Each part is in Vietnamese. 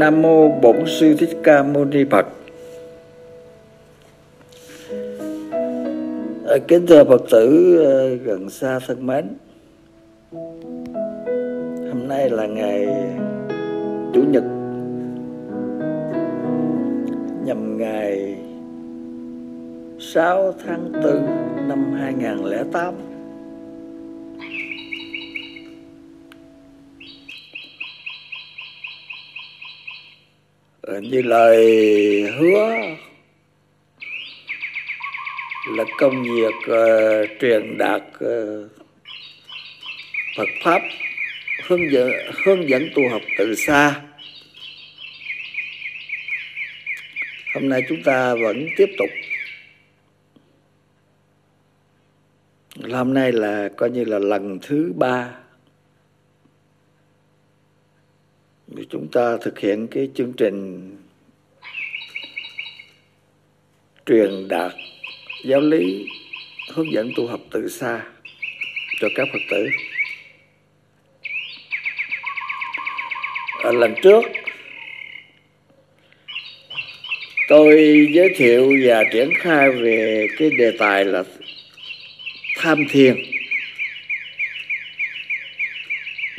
Nam mô Bổn sư Thích Ca Mâu Ni Phật. À, kính thưa Phật tử à, gần xa thân mến. Hôm nay là ngày Chủ nhật, nhằm ngày 6 tháng 4 năm 2008 như lời hứa là công việc uh, truyền đạt uh, Phật pháp hướng dẫn hướng dẫn tu học từ xa. Hôm nay chúng ta vẫn tiếp tục. Hôm nay là coi như là lần thứ ba. Chúng ta thực hiện cái chương trình truyền đạt giáo lý, hướng dẫn tu học từ xa cho các phật tử. Ở lần trước, tôi giới thiệu và triển khai về cái đề tài là tham thiền.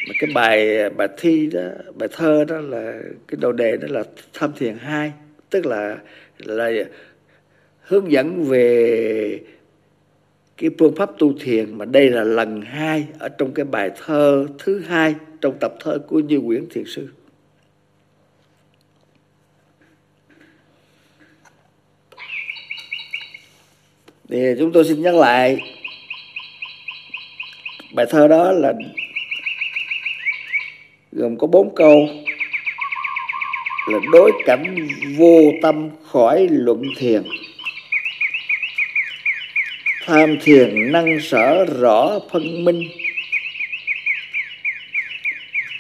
Mà cái bài bài thi đó, bài thơ đó là, cái đầu đề đó là tham thiền hai, tức là là hướng dẫn về cái phương pháp tu thiền mà đây là lần hai ở trong cái bài thơ thứ hai trong tập thơ của Như Nguyễn Thiền Sư. Thì chúng tôi xin nhắc lại bài thơ đó là gồm có bốn câu là đối cảnh vô tâm khỏi luận thiền tham thiền năng sở rõ phân minh.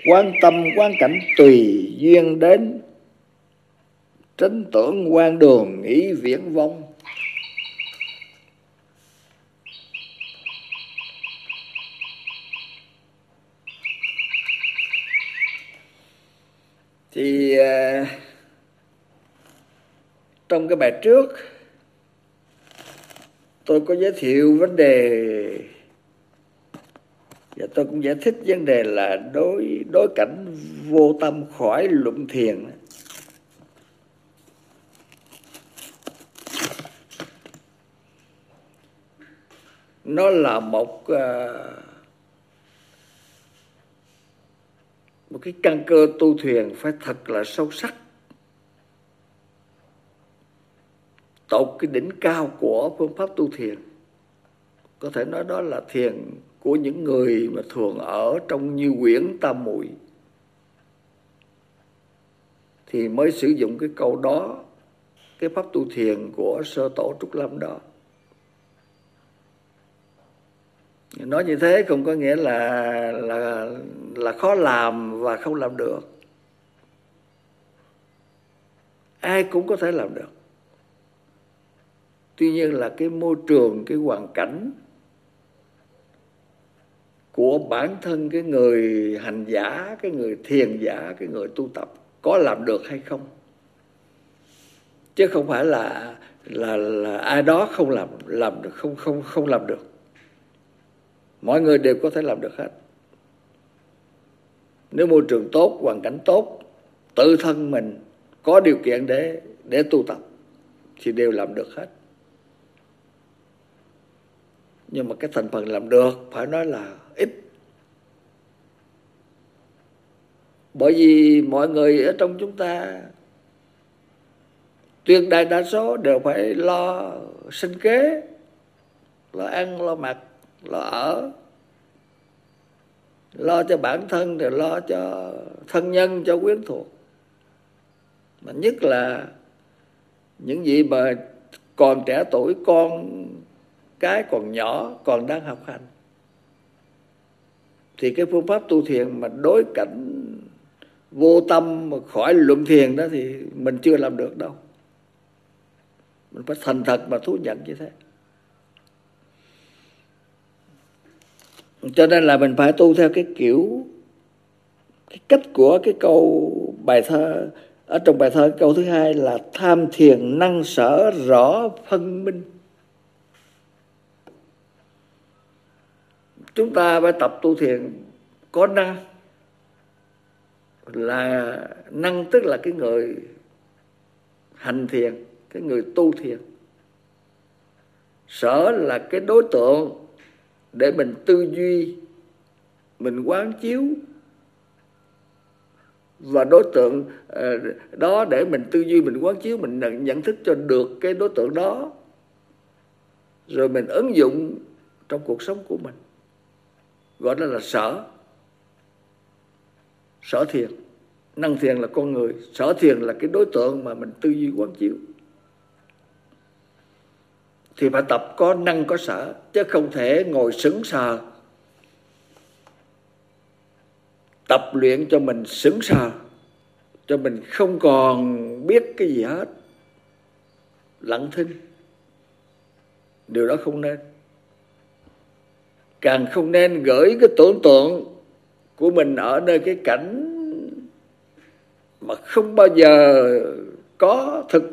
Quan tâm quan cảnh tùy duyên đến tránh tưởng quan đường nghĩ viễn vong. Thì à, trong cái bài trước tôi có giới thiệu vấn đề và tôi cũng giải thích vấn đề là đối đối cảnh vô tâm khỏi luận thiền. Nó là một ờ, một cái căn cơ tu thuyền phải thật là sâu sắc. Tột cái đỉnh cao của phương pháp tu thiền. Có thể nói đó là thiền của những người mà thường ở trong như quyển tam muội. Thì mới sử dụng cái câu đó, cái pháp tu thiền của sơ tổ trúc lâm đó. Nói như thế không có nghĩa là là là khó làm và không làm được. Ai cũng có thể làm được tuy nhiên là cái môi trường, cái hoàn cảnh của bản thân cái người hành giả, cái người thiền giả, cái người tu tập có làm được hay không? Chứ không phải là là là ai đó không làm làm được, không không không làm được. Mọi người đều có thể làm được hết. Nếu môi trường tốt, hoàn cảnh tốt, tự thân mình có điều kiện để để tu tập thì đều làm được hết nhưng mà cái thành phần làm được phải nói là ít. Bởi vì mọi người ở trong chúng ta tuyệt đại đa số đều phải lo sinh kế, lo ăn, lo mặc, lo ở. Lo cho bản thân rồi lo cho thân nhân, cho quyến thuộc. Mà nhất là những gì mà còn trẻ tuổi, con cái còn nhỏ, còn đang học hành. Thì cái phương pháp tu thiền mà đối cảnh vô tâm mà khỏi luận thiền đó thì mình chưa làm được đâu. Mình phải thành thật mà thú nhận như thế. Cho nên là mình phải tu theo cái kiểu, cái cách của cái câu bài thơ, ở trong bài thơ câu thứ hai là tham thiền năng sở rõ phân minh. Chúng ta phải tập tu thiền có năng. Là năng tức là cái người hành thiền, cái người tu thiền. Sở là cái đối tượng để mình tư duy, mình quán chiếu. Và đối tượng ờ, đó để mình tư duy, mình quán chiếu, mình nhận thức cho được cái đối tượng đó. Rồi mình ứng dụng trong cuộc sống của mình gọi đó là sở. Sở thiền. Năng thiền là con người. Sở thiền là cái đối tượng mà mình tư duy quán chiếu. Thì phải tập có năng, có sở, chứ không thể ngồi sững sờ. Tập luyện cho mình sững sờ, cho mình không còn biết cái gì hết. Lặng thinh. Điều đó không nên càng không nên gửi cái tưởng tượng của mình ở nơi cái cảnh mà không bao giờ có thực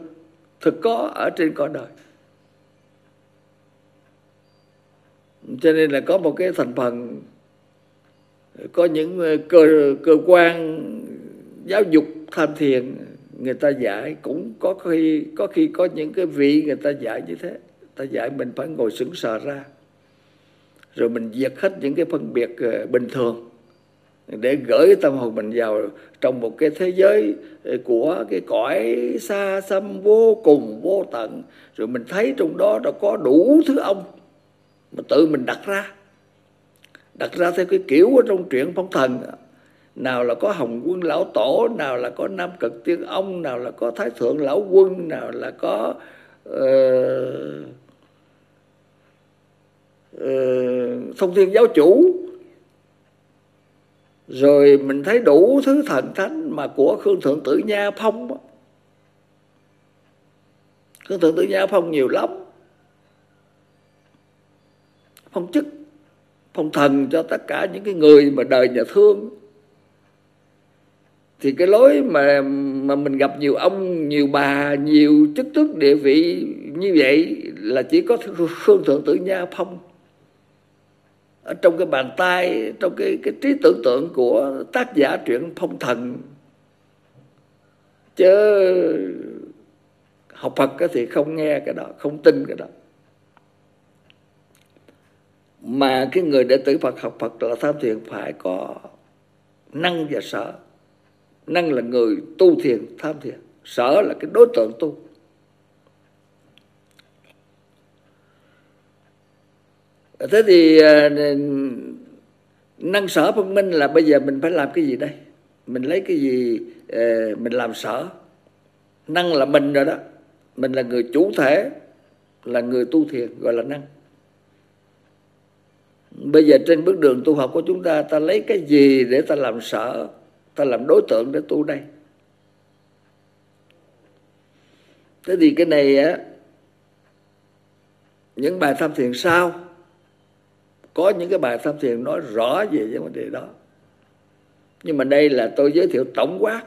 thực có ở trên cõi đời. Cho nên là có một cái thành phần, có những cơ cơ quan giáo dục tham thiền, người ta dạy cũng có khi có khi có những cái vị người ta dạy như thế ta dạy mình phải ngồi sững sờ ra rồi mình diệt hết những cái phân biệt ờ, bình thường để gửi tâm hồn mình vào trong một cái thế giới ờ, của cái cõi xa xăm vô cùng vô tận. Rồi mình thấy trong đó nó có đủ thứ ông mà tự mình đặt ra. Đặt ra theo cái kiểu ở trong truyện phong thần. Nào là có hồng quân lão tổ nào là có nam cực tiên ông nào là có thái thượng lão quân nào là có uh, Ờ, thông thiên giáo chủ. Rồi mình thấy đủ thứ thần thánh mà của khương thượng tử nha phong khương thượng tử nha phong nhiều lắm. Phong chức, phong thần cho tất cả những cái người mà đời nhà thương. Thì cái lối mà mà mình gặp nhiều ông, nhiều bà, nhiều chức tước địa vị như vậy là chỉ có khương thượng tử nha phong ở trong cái bàn tay, trong cái cái trí tưởng tượng của tác giả truyện phong thần. Chứ học Phật thì không nghe cái đó, không tin cái đó. Mà cái người đệ tử Phật học Phật là tham thiền phải có năng và sở. Năng là người tu thiền, tham thiền. Sở là cái đối tượng tu. Thế thì ờ, năng sở phân minh là bây giờ mình phải làm cái gì đây? Mình lấy cái gì ờ, mình làm sở? Năng là mình rồi đó. Mình là người chủ thể, là người tu thiền, gọi là năng. Bây giờ trên bước đường tu học của chúng ta ta lấy cái gì để ta làm sở, ta làm đối tượng để tu đây? Thế thì cái này á, những bài tham thiền sau có những cái bài tham thiền nói rõ về cái vấn đề đó. Nhưng mà đây là tôi giới thiệu tổng quát.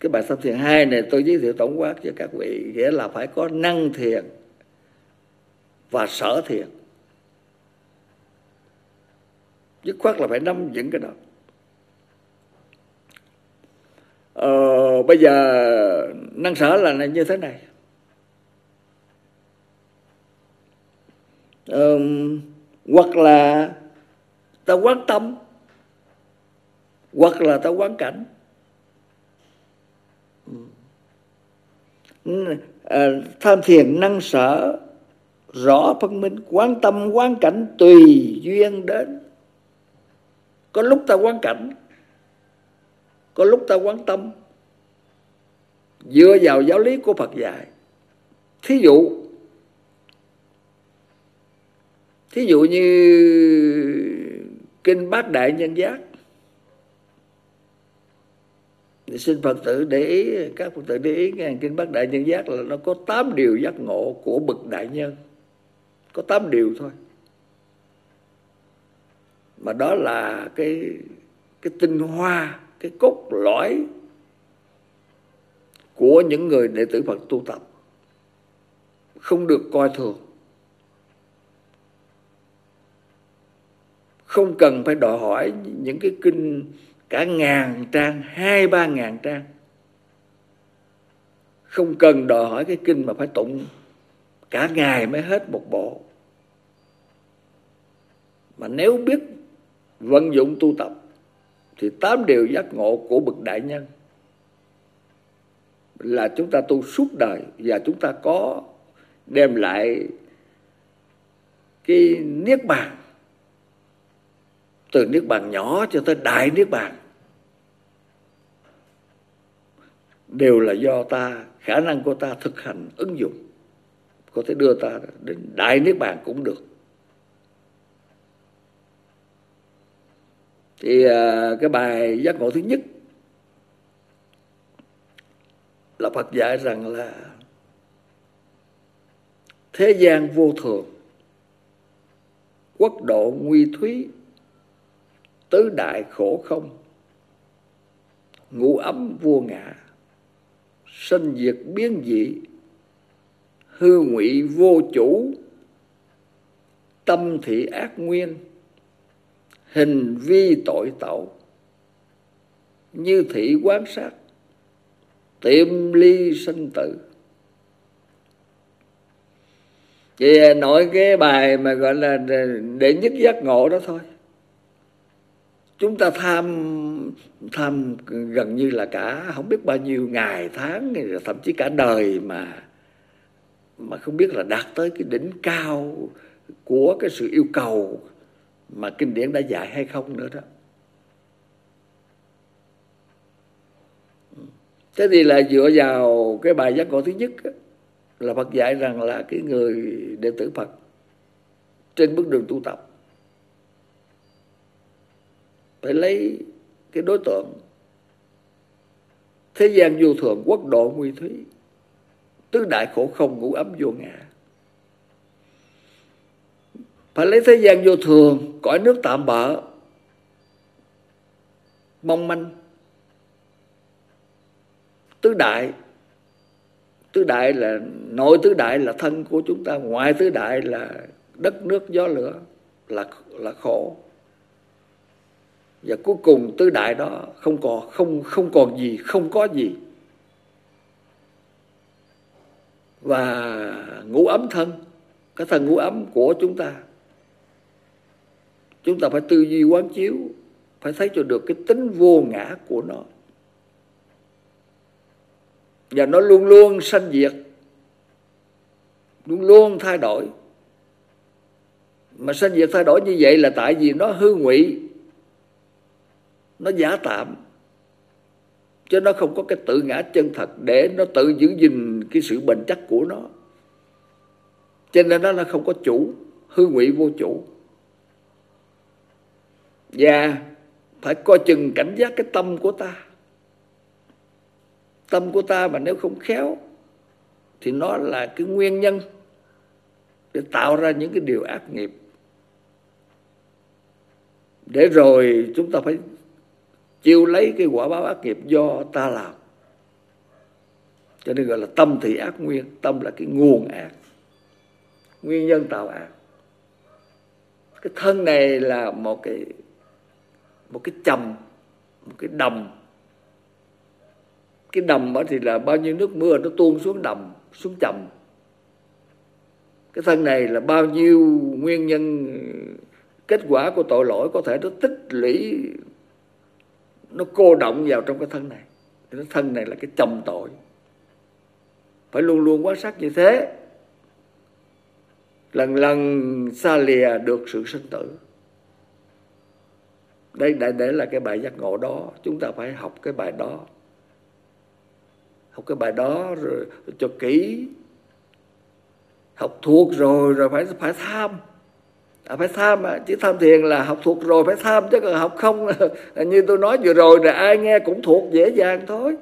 Cái bài tham thiền hai này tôi giới thiệu tổng quát cho các vị nghĩa là phải có năng thiền và sở thiền. Dứt khoát là phải nắm vững cái đó. Ờ, bây giờ năng sở là như thế này. Ờ, hoặc là ta quán tâm hoặc là ta quán cảnh. Ừ. À, tham thiền năng sở rõ phân minh quan tâm quan cảnh tùy duyên đến. Có lúc ta quan cảnh có lúc ta quan tâm. Dựa vào giáo lý của phật dạy. Thí dụ thí dụ như kinh bát đại nhân giác. Thì xin phật tử để ý, các phật tử để ý nghe, kinh bát đại nhân giác là nó có 8 điều giác ngộ của bậc đại nhân. Có 8 điều thôi. Mà đó là cái cái tinh hoa, cái cốt lõi của những người đệ tử Phật tu tập. Không được coi thường. Không cần phải đòi hỏi những cái kinh, cả ngàn trang, hai, ba ngàn trang. Không cần đòi hỏi cái kinh mà phải tụng, cả ngày mới hết một bộ. Mà nếu biết vận dụng tu tập, thì tám điều giác ngộ của bậc đại nhân là chúng ta tu suốt đời và chúng ta có đem lại cái niết bàn từ niết bàn nhỏ cho tới đại niết bàn, đều là do ta, khả năng của ta thực hành, ứng dụng. Có thể đưa ta đến đại niết bàn cũng được. Thì à, cái bài giác ngộ thứ nhất là Phật dạy rằng là thế gian vô thường, quốc độ nguy thúy tứ đại khổ không? Ngũ ấm vô ngã sinh diệt biến dị, hư ngụy vô chủ, tâm thị ác nguyên, hình vi tội tẩu, như thị quán sát, tiệm ly sinh tử. Vậy nói cái bài mà gọi là để nhất giác ngộ đó thôi chúng ta tham tham gần như là cả không biết bao nhiêu ngày, tháng thậm chí cả đời mà mà không biết là đạt tới cái đỉnh cao của cái sự yêu cầu mà kinh điển đã dạy hay không nữa đó. Thế thì là dựa vào cái bài giác ngộ thứ nhất là Phật dạy rằng là cái người đệ tử Phật trên bước đường tu tập phải lấy cái đối tượng. Thế gian vô thường, quốc độ nguy thúy. Tứ đại khổ không ngũ ấm vô ngã. Phải lấy thế gian vô thường, cõi nước tạm bỡ mong manh. Tứ đại. Tứ đại là, nội tứ đại là thân của chúng ta ngoại tứ đại là đất nước gió lửa, là là khổ và cuối cùng tứ đại đó không còn, không không còn gì, không có gì. Và ngũ ấm thân, cái thân ngũ ấm của chúng ta. Chúng ta phải tư duy quán chiếu, phải thấy cho được cái tính vô ngã của nó. Và nó luôn luôn sanh diệt, luôn luôn thay đổi. Mà sanh diệt thay đổi như vậy là tại vì nó hư ngụy nó giả tạm. Chứ nó không có cái tự ngã chân thật để nó tự giữ gìn cái sự bền chắc của nó. Cho nên nó là không có chủ, hư ngụy vô chủ. Và phải coi chừng cảnh giác cái tâm của ta. Tâm của ta mà nếu không khéo, thì nó là cái nguyên nhân để tạo ra những cái điều ác nghiệp. Để rồi chúng ta phải chịu lấy cái quả báo ác nghiệp do ta làm. Cho nên gọi là tâm thì ác nguyên, tâm là cái nguồn ác. Nguyên nhân tạo ác. Cái thân này là một cái một cái chầm một cái đầm. Cái đầm ở thì là bao nhiêu nước mưa nó tuôn xuống đầm, xuống chầm cái thân này là bao nhiêu nguyên nhân, kết quả của tội lỗi có thể nó tích lũy nó cô động vào trong cái thân này. Thì cái thân này là cái chồng tội. Phải luôn luôn quan sát như thế. Lần lần xa lìa được sự sinh tử. Đây đại để là cái bài giác ngộ đó. Chúng ta phải học cái bài đó. Học cái bài đó rồi cho kỹ. Học thuộc rồi rồi phải phải tham à, phải tham à. chứ tham thiền là học thuộc rồi phải tham chứ còn học không là, như tôi nói vừa rồi là ai nghe cũng thuộc dễ dàng thôi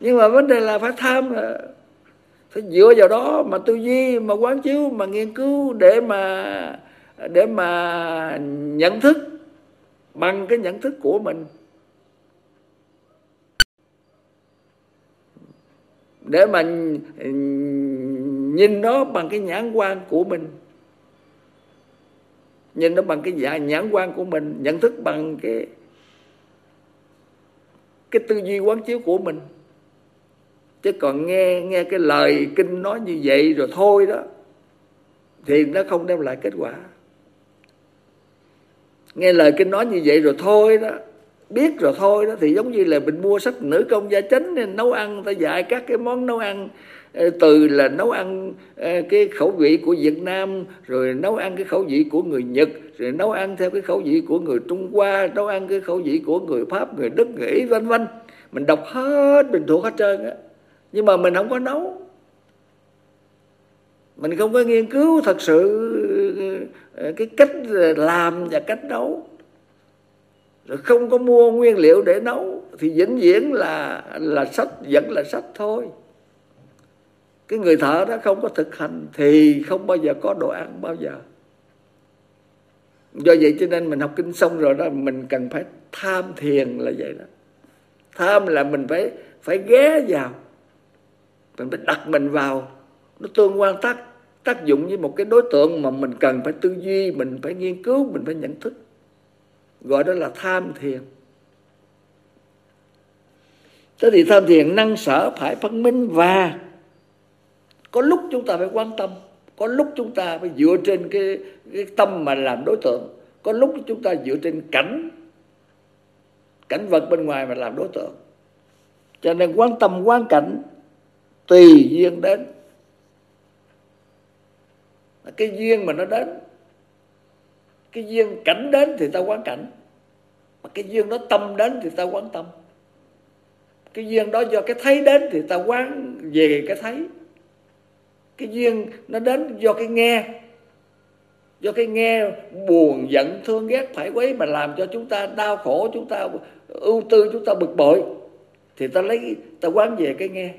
nhưng mà vấn đề là phải tham à. phải dựa vào đó mà tư duy mà quán chiếu mà nghiên cứu để mà để mà nhận thức bằng cái nhận thức của mình để mà nhìn nó bằng cái nhãn quan của mình nhìn nó bằng cái dạ nhãn quan của mình, nhận thức bằng cái cái tư duy quán chiếu của mình. Chứ còn nghe nghe cái lời kinh nói như vậy rồi thôi đó, thì nó không đem lại kết quả. Nghe lời kinh nói như vậy rồi thôi đó, biết rồi thôi đó, thì giống như là mình mua sách nữ công gia chánh nên nấu ăn, ta dạy các cái món nấu ăn Ờ, từ là nấu ăn ờ, cái khẩu vị của Việt Nam, rồi nấu ăn cái khẩu vị của người Nhật, rồi nấu ăn theo cái khẩu vị của người Trung Hoa, nấu ăn cái khẩu vị của người Pháp, người Đức, người Ý, vân vân. Mình đọc hết, mình thuộc hết trơn á. Nhưng mà mình không có nấu. Mình không có nghiên cứu thật sự ờ, cái cách làm và cách nấu. Rồi không có mua nguyên liệu để nấu. Thì vĩnh viễn là là sách, vẫn là sách thôi cái người thợ đó không có thực hành thì không bao giờ có đồ ăn bao giờ. Do vậy cho nên mình học kinh xong rồi đó, mình cần phải tham thiền là vậy đó. Tham là mình phải phải ghé vào. Mình phải đặt mình vào. Nó tương quan tác tác dụng với một cái đối tượng mà mình cần phải tư duy, mình phải nghiên cứu, mình phải nhận thức. Gọi đó là tham thiền. Thế thì tham thiền năng sở phải phân minh và có lúc chúng ta phải quan tâm có lúc chúng ta phải dựa trên cái, cái tâm mà làm đối tượng có lúc chúng ta dựa trên cảnh cảnh vật bên ngoài mà làm đối tượng. Cho nên quan tâm quan cảnh tùy duyên đến. Cái duyên mà nó đến cái duyên cảnh đến thì ta quán cảnh. Mà cái duyên đó tâm đến thì ta quán tâm. Cái duyên đó do cái thấy đến thì ta quán về cái thấy cái duyên nó đến do cái nghe. Do cái nghe buồn, giận, thương, ghét phải quấy mà làm cho chúng ta đau khổ, chúng ta ưu tư, chúng ta bực bội. Thì ta lấy, ta quán về cái nghe.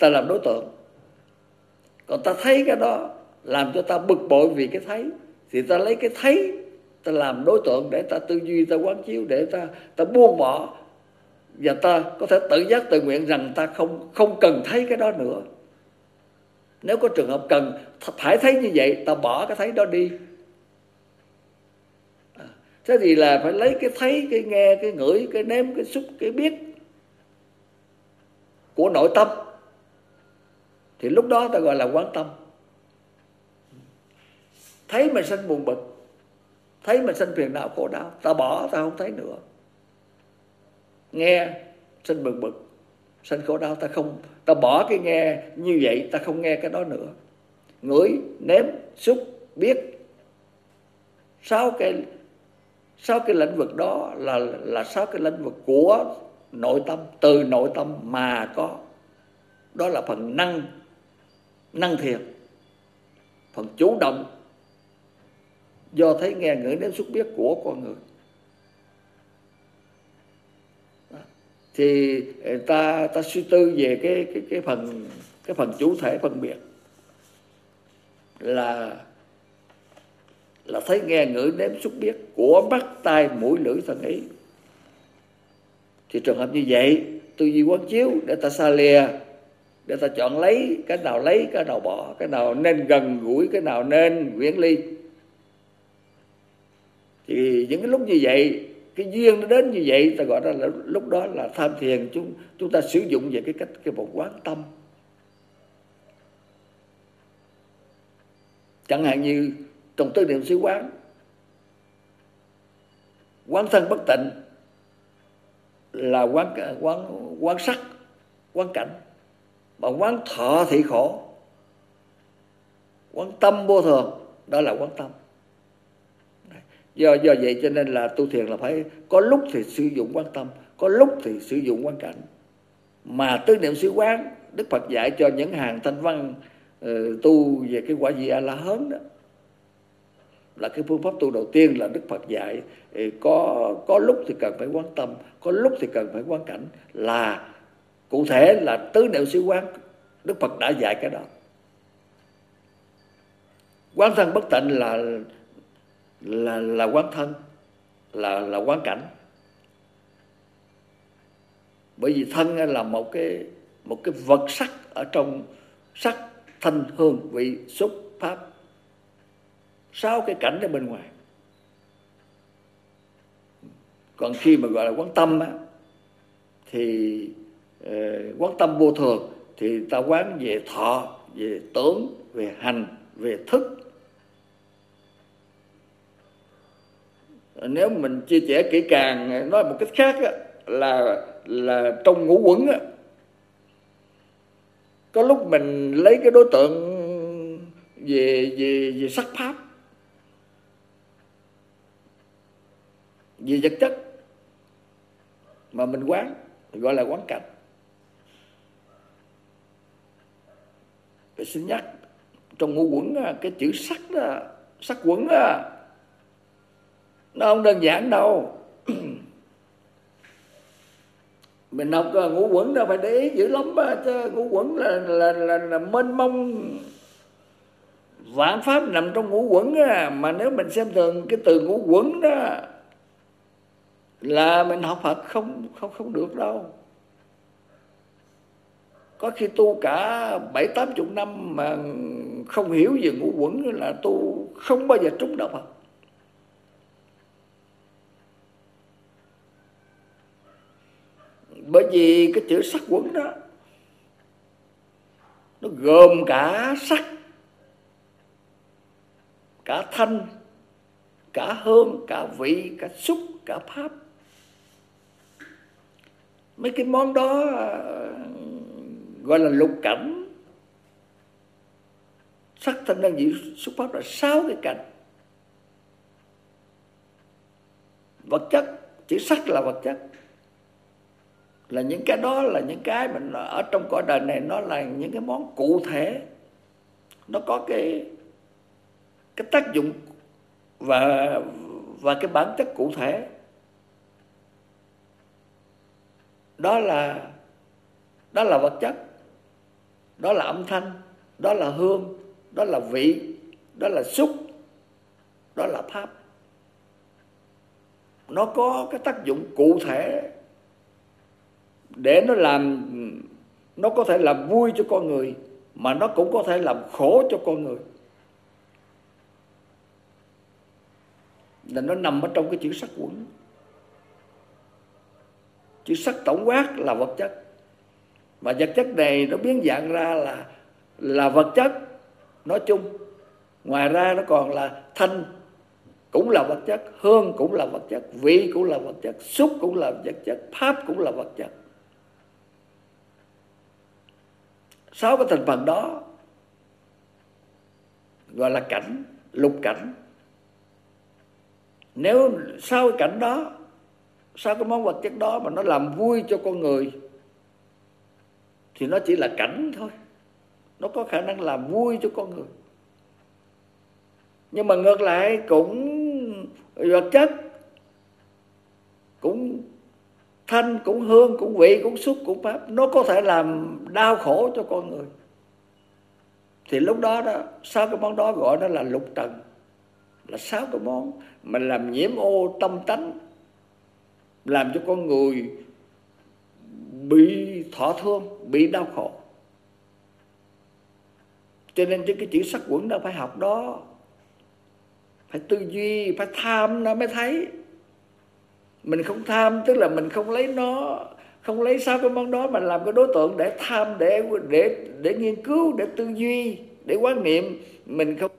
Ta làm đối tượng. Còn ta thấy cái đó làm cho ta bực bội vì cái thấy. Thì ta lấy cái thấy, ta làm đối tượng để ta tư duy, ta quán chiếu, để ta ta buông bỏ. Và ta có thể tự giác tự nguyện rằng ta không không cần thấy cái đó nữa nếu có trường hợp cần phải thấy như vậy ta bỏ cái thấy đó đi. À, thế thì là phải lấy cái thấy cái nghe cái ngửi cái nếm cái xúc cái biết của nội tâm. Thì lúc đó ta gọi là quán tâm. Thấy mà sanh buồn bực thấy mà sanh phiền não khổ đau ta bỏ ta không thấy nữa. Nghe sanh bực bực sanh khổ đau, ta không, ta bỏ cái nghe như vậy, ta không nghe cái đó nữa. Ngửi, nếm, xúc, biết. Sáu cái sáu cái lĩnh vực đó là là sáu cái lĩnh vực của nội tâm, từ nội tâm mà có. Đó là phần năng năng thiền, phần chủ động. Do thấy nghe, ngửi, nếm, xúc, biết của con người. Thì ờ, ta ta suy tư về cái cái cái phần cái phần chủ thể phân biệt là là thấy nghe ngửi nếm xúc biết của mắt, tai, mũi, lưỡi, thân ý. Thì trường hợp như vậy, tư duy quán chiếu để ta xa lìa, để ta chọn lấy cái nào lấy, cái nào bỏ, cái nào nên gần gũi, cái nào nên viễn ly. Thì những cái lúc như vậy cái duyên nó đến như vậy, ta gọi đó là lúc đó là tham thiền. Chúng chúng ta sử dụng về cái cách, cái một quán tâm. Chẳng hạn như trong tư niệm xứ quán quán thân bất tịnh là quán quán quán sắc, quán cảnh. Mà quán thọ thị khổ, quán tâm vô thường, đó là quán tâm do do vậy cho nên là tu thiền là phải có lúc thì sử dụng quan tâm có lúc thì sử dụng quan cảnh. Mà tứ niệm xứ quán đức phật dạy cho những hàng thanh văn uh, tu về cái quả vị a la hớn đó. Là cái phương pháp tu đầu tiên là đức phật dạy ờ, có có lúc thì cần phải quan tâm có lúc thì cần phải quan cảnh. Là cụ thể là tứ niệm xứ quán đức phật đã dạy cái đó. Quán thân bất tịnh là là là quán thân là là quán cảnh. Bởi vì thân là một cái một cái vật sắc ở trong sắc thanh hương vị xúc pháp. Sáu cái cảnh ở bên ngoài. Còn khi mà gọi là quán tâm á, thì uh, quán tâm vô thường thì ta quán về thọ về tưởng về hành về thức. Nếu mình chia sẻ kỹ càng nói một cách khác á, là là trong ngũ quẩn á, có lúc mình lấy cái đối tượng về về về sắc pháp về vật chất mà mình quán gọi là quán cảnh. Tôi xin nhắc trong ngũ quẩn cái chữ sắc đó sắc quẩn đó nó không đơn giản đâu. Mình học à, ngũ quẩn đâu phải để ý dữ lắm á chứ ngũ quẩn là là là, là mênh mông. Vạn pháp nằm trong ngũ quẩn á mà nếu mình xem thường cái từ ngũ quẩn đó là mình học Phật không không không được đâu. Có khi tu cả bảy tám chục năm mà không hiểu về ngũ quẩn là tu không bao giờ trúng đạo Phật. Bởi vì cái chữ sắc quẩn đó, nó gồm cả sắc, cả thanh, cả hương, cả vị, cả xúc, cả pháp. Mấy cái món đó ờ, gọi là lục cảnh. Sắc thanh đơn vị xúc pháp là sáu cái cảnh. Vật chất, chữ sắc là vật chất là những cái đó là những cái mình ở trong cõi đời này, nó là những cái món cụ thể. Nó có cái cái tác dụng và và cái bản chất cụ thể. Đó là đó là vật chất, đó là âm thanh, đó là hương, đó là vị, đó là xúc, đó là pháp. Nó có cái tác dụng cụ thể để nó làm, nó có thể làm vui cho con người, mà nó cũng có thể làm khổ cho con người. Là nó nằm ở trong cái chữ sắc quẩn. Chữ sắc tổng quát là vật chất. Và vật chất này nó biến dạng ra là là vật chất, nói chung. Ngoài ra nó còn là thanh, cũng là vật chất, hương cũng là vật chất, vị cũng là vật chất, xúc cũng là vật chất, pháp cũng là vật chất. Sáu cái thành phần đó gọi là cảnh, lục cảnh. Nếu sau cái cảnh đó, sau cái món vật chất đó mà nó làm vui cho con người, thì nó chỉ là cảnh thôi. Nó có khả năng làm vui cho con người. Nhưng mà ngược lại cũng vật chất, cũng thanh, cũng hương, cũng vị, cũng xúc, cũng pháp. Nó có thể làm đau khổ cho con người. Thì lúc đó đó, sáu cái món đó gọi nó là lục trần. Là sáu cái món mà làm nhiễm ô tâm tánh, làm cho con người bị thọ thương, bị đau khổ. Cho nên cái chữ sắc quẩn đó phải học đó. Phải tư duy, phải tham nó mới thấy mình không tham, tức là mình không lấy nó, không lấy sao cái món đó mà làm cái đối tượng để tham, để để để nghiên cứu, để tư duy, để quán niệm. Mình không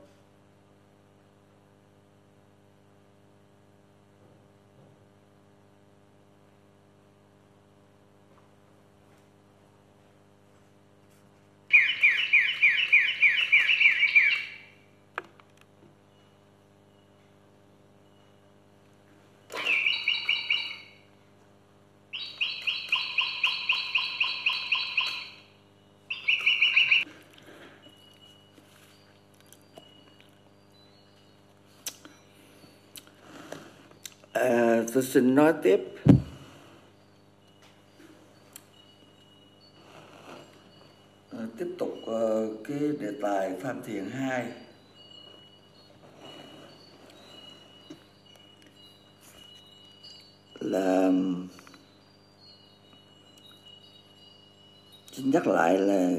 tôi xin nói tiếp. À, tiếp tục uh, cái đề tài tham thiền hai. Là xin nhắc lại là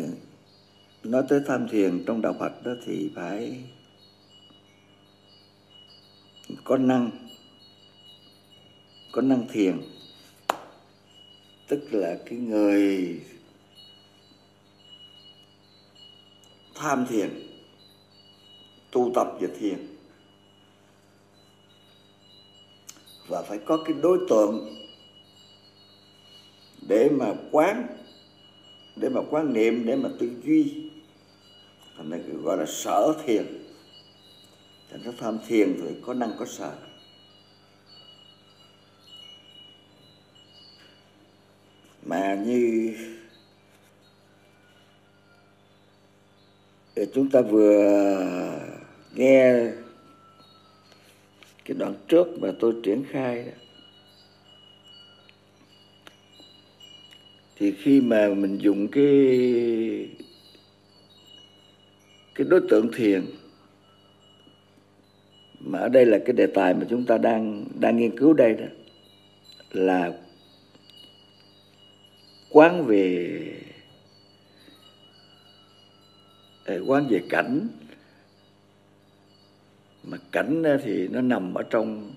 nói tới tham thiền trong đạo Phật đó thì phải có năng có năng thiền. Tức là cái người tham thiền, tu tập về thiền. Và phải có cái đối tượng để mà quán, để mà quán niệm, để mà tư duy. Thành ra gọi là sở thiền. Thành ra tham thiền thì có năng có sở. Mà như chúng ta vừa nghe cái đoạn trước mà tôi triển khai đó. Thì khi mà mình dùng cái cái đối tượng thiền, mà ở đây là cái đề tài mà chúng ta đang đang nghiên cứu đây đó, là quán về ờ, quán về cảnh. Mà cảnh ờ, thì nó nằm ở trong,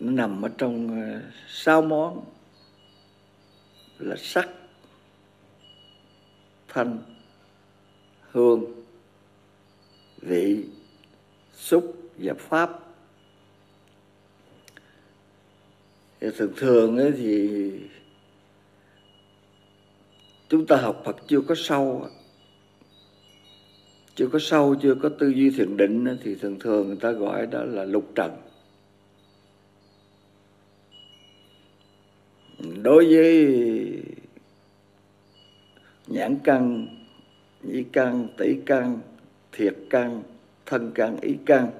nó nằm ở trong ờ, sáu món là sắc, thanh, hương, vị, xúc và pháp thì thường thường ấy thì chúng ta học Phật chưa có sâu chưa có sâu, chưa có tư duy thiền định thì thường thường người ta gọi đó là lục trần. Đối với nhãn căn, nhĩ căn tỷ căn, thiệt căn, thân căn, ý căn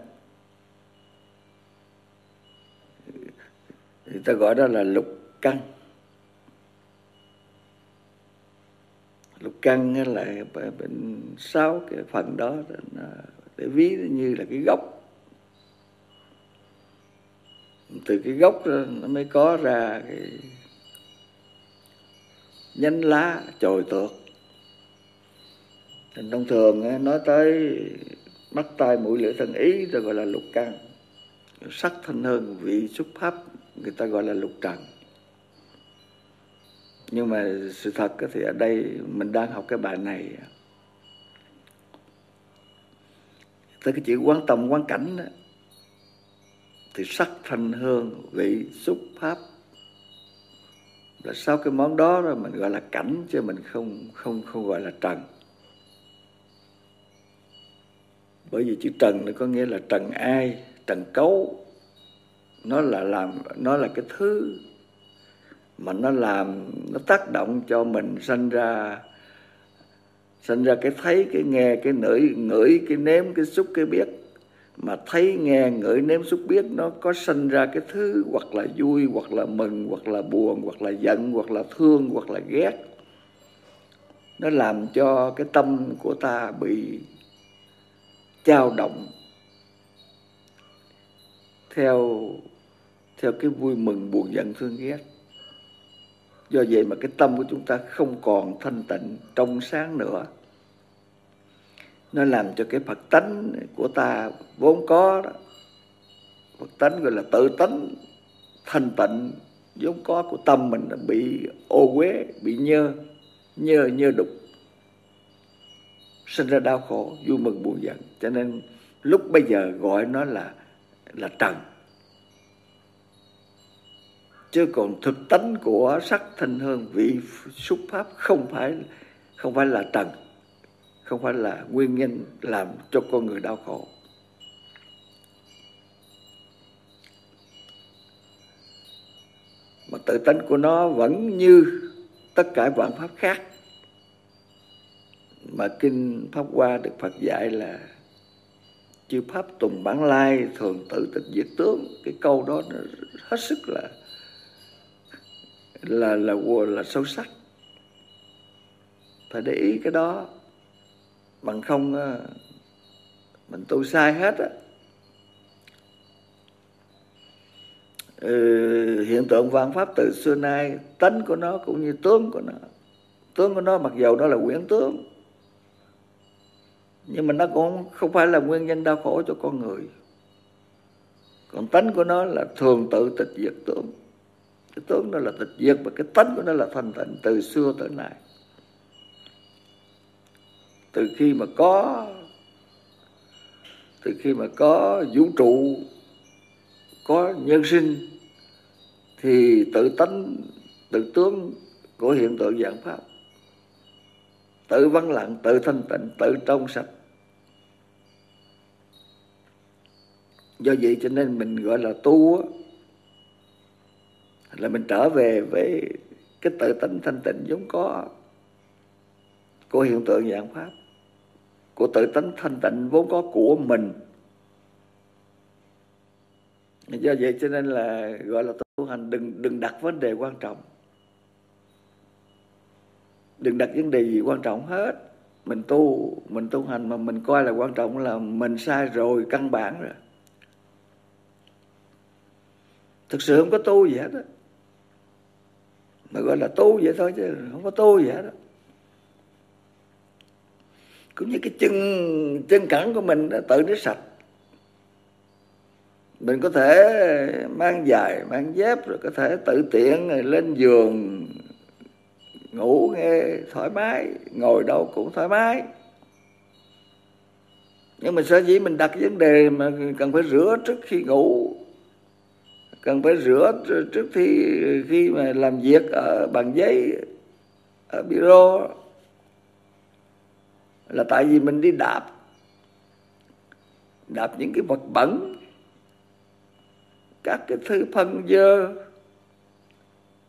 thì ta gọi đó là lục căn. Lục căn là bên sáu cái phần đó để ví như là cái gốc. Từ cái gốc đó nó mới có ra cái nhánh lá chồi tược Thành thông thường nói tới mắt tai mũi lưỡi thân ý, rồi gọi là lục căn. Sắc thanh hơn vị xuất pháp người ta gọi là lục trần. Nhưng mà sự thật thì ở đây mình đang học cái bài này. Tới cái chữ quán tâm quán cảnh đó, thì sắc thanh hương vị xúc pháp. Là sau cái món đó rồi mình gọi là cảnh chứ mình không không không gọi là trần. Bởi vì chữ trần nó có nghĩa là trần ai trần cấu nó là làm, nó là cái thứ mà nó làm, nó tác động cho mình sinh ra sinh ra cái thấy, cái nghe, cái ngửi ngửi, cái nếm, cái xúc, cái biết. Mà thấy, nghe, ngửi, nếm, xúc, biết nó có sinh ra cái thứ hoặc là vui, hoặc là mừng, hoặc là buồn, hoặc là giận, hoặc là thương, hoặc là ghét. Nó làm cho cái tâm của ta bị trao động theo theo cái vui mừng buồn giận thương ghét. Do vậy mà cái tâm của chúng ta không còn thanh tịnh trong sáng nữa. Nó làm cho cái phật tánh của ta vốn có đó, phật tánh gọi là tự tánh, thanh tịnh, vốn có của tâm mình đã bị ô uế, bị nhơ nhơ nhơ đục, sinh ra đau khổ, vui mừng buồn giận. Cho nên lúc bây giờ gọi nó là là trần chứ còn thực tánh của sắc thanh hương vị xúc pháp không phải không phải là trần không phải là nguyên nhân làm cho con người đau khổ. Mà tự tánh của nó vẫn như tất cả vạn pháp khác. Mà kinh pháp hoa được phật dạy là chư pháp tùng bản lai thường tự tịch diệt tướng. Cái câu đó nó hết sức là là là là, là sâu sắc. Phải để ý cái đó. Bằng không mình tu sai hết á. Ừ, hiện tượng văn pháp từ xưa nay tánh của nó cũng như tướng của nó. Tướng của nó mặc dầu nó là quyển tướng nhưng mà nó cũng không phải là nguyên nhân đau khổ cho con người. Còn tánh của nó là thường tự tịch diệt tướng cái tướng nó là tịch diệt và cái tánh của nó là thanh tịnh từ xưa tới nay. Từ khi mà có, từ khi mà có vũ trụ, có nhân sinh, thì tự tánh, tự tướng của hiện tượng dạng pháp, tự vắng lặng, tự thanh tịnh, tự trong sạch. Do vậy cho nên mình gọi là tu là mình trở về với cái tự tánh thanh tịnh vốn có của hiện tượng dạng pháp, của tự tánh thanh tịnh vốn có của mình. Do vậy cho nên là gọi là tu hành đừng đừng đặt vấn đề quan trọng. Đừng đặt vấn đề gì quan trọng hết. Mình tu mình tu hành mà mình coi là quan trọng là mình sai rồi, căn bản rồi. Thực sự không có tu gì hết á mà gọi là tu vậy thôi chứ không có tu gì hết đó cũng như cái chân chân cẳng của mình đã tự nó sạch. Mình có thể mang giày, mang dép, rồi có thể tự tiện rồi lên giường, ngủ nghe thoải mái, ngồi đâu cũng thoải mái. Nhưng mà sở dĩ mình đặt vấn đề mà cần phải rửa trước khi ngủ cần phải rửa trước khi khi mà làm việc ở bằng giấy ở bureau. Là tại vì mình đi đạp đạp những cái vật bẩn, các cái thứ phân dơ,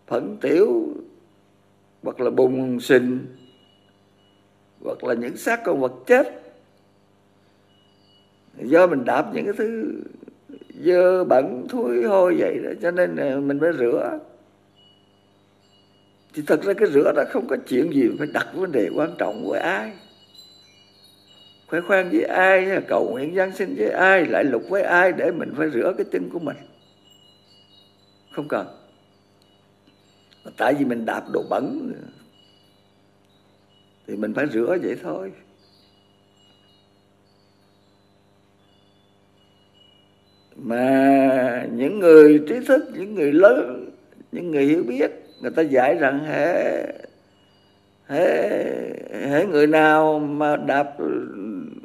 phẫn tiểu, hoặc là bùng sình hoặc là những xác con vật chết. Do mình đạp những cái thứ dơ bẩn, thối hôi vậy đó. Cho nên mình phải rửa. Thì thật ra cái rửa đó không có chuyện gì phải đặt vấn đề quan trọng với ai. Phải khoan với ai, cầu nguyện giáng sinh với ai, lại lục với ai để mình phải rửa cái chân của mình? Không cần. Tại vì mình đạp đồ bẩn thì mình phải rửa vậy thôi. Mà những người trí thức những người lớn những người hiểu biết người ta dạy rằng hệ hệ, hệ người nào mà đạp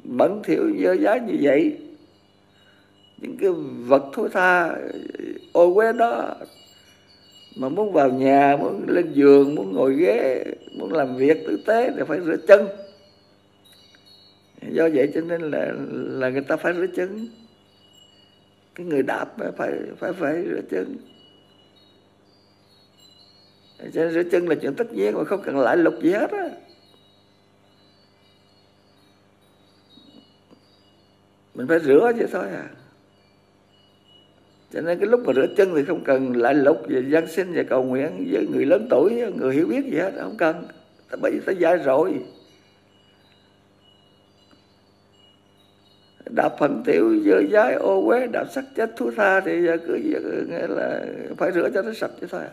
bẩn thỉu dơ giá như vậy những cái vật thối tha ô quế đó mà muốn vào nhà muốn lên giường muốn ngồi ghế muốn làm việc tử tế thì phải rửa chân. Do vậy cho nên là là người ta phải rửa chân cái người đạp phải phải phải rửa chân. Cho nên rửa chân là chuyện tất nhiên mà không cần lại lục gì hết á. Mình phải rửa vậy thôi à. Cho nên cái lúc mà rửa chân thì không cần lại lục về dân sinh và cầu nguyện với người lớn tuổi, người hiểu biết gì hết, không cần. Bởi vì ta dạy rồi. Đạp phần tiểu dơ dái, ô quế đạp sắc chết thú tha, thì giờ cứ nghĩa là phải rửa cho nó sạch chứ thôi à.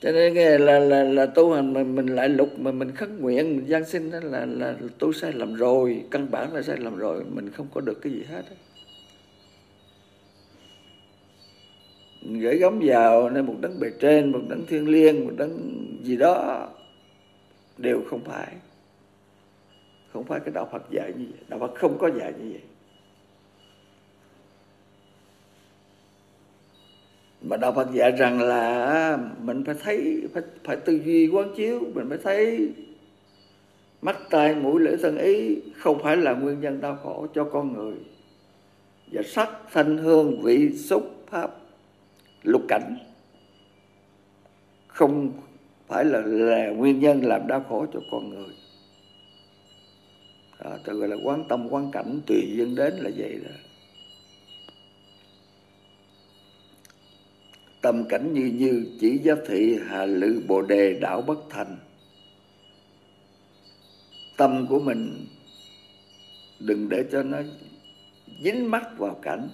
cho nên nghe là là là tu hành mà mình lại lục, mà mình khất nguyện, mình gian sinh đó là là tu sai lầm rồi, căn bản là sai lầm rồi, mình không có được cái gì hết mình gửi gắm vào nên một đấng bề trên, một đấng thiên liêng, một đấng gì đó, đều không phải không phải cái đạo Phật dạy như vậy. Đạo Phật không có dạy như vậy. Mà đạo Phật dạy rằng là mình phải thấy phải, phải tư duy quán chiếu. Mình phải thấy mắt tai mũi lưỡi thân ý không phải là nguyên nhân đau khổ cho con người. Và sắc thanh hương vị xúc pháp lục cảnh không phải là, là nguyên nhân làm đau khổ cho con người. À, đó, tôi gọi là quán tâm quán cảnh tùy duyên đến là vậy đó. Tâm cảnh như như chỉ giá thị hà lự bồ đề đạo bất thành. Tâm của mình đừng để cho nó dính mắt vào cảnh.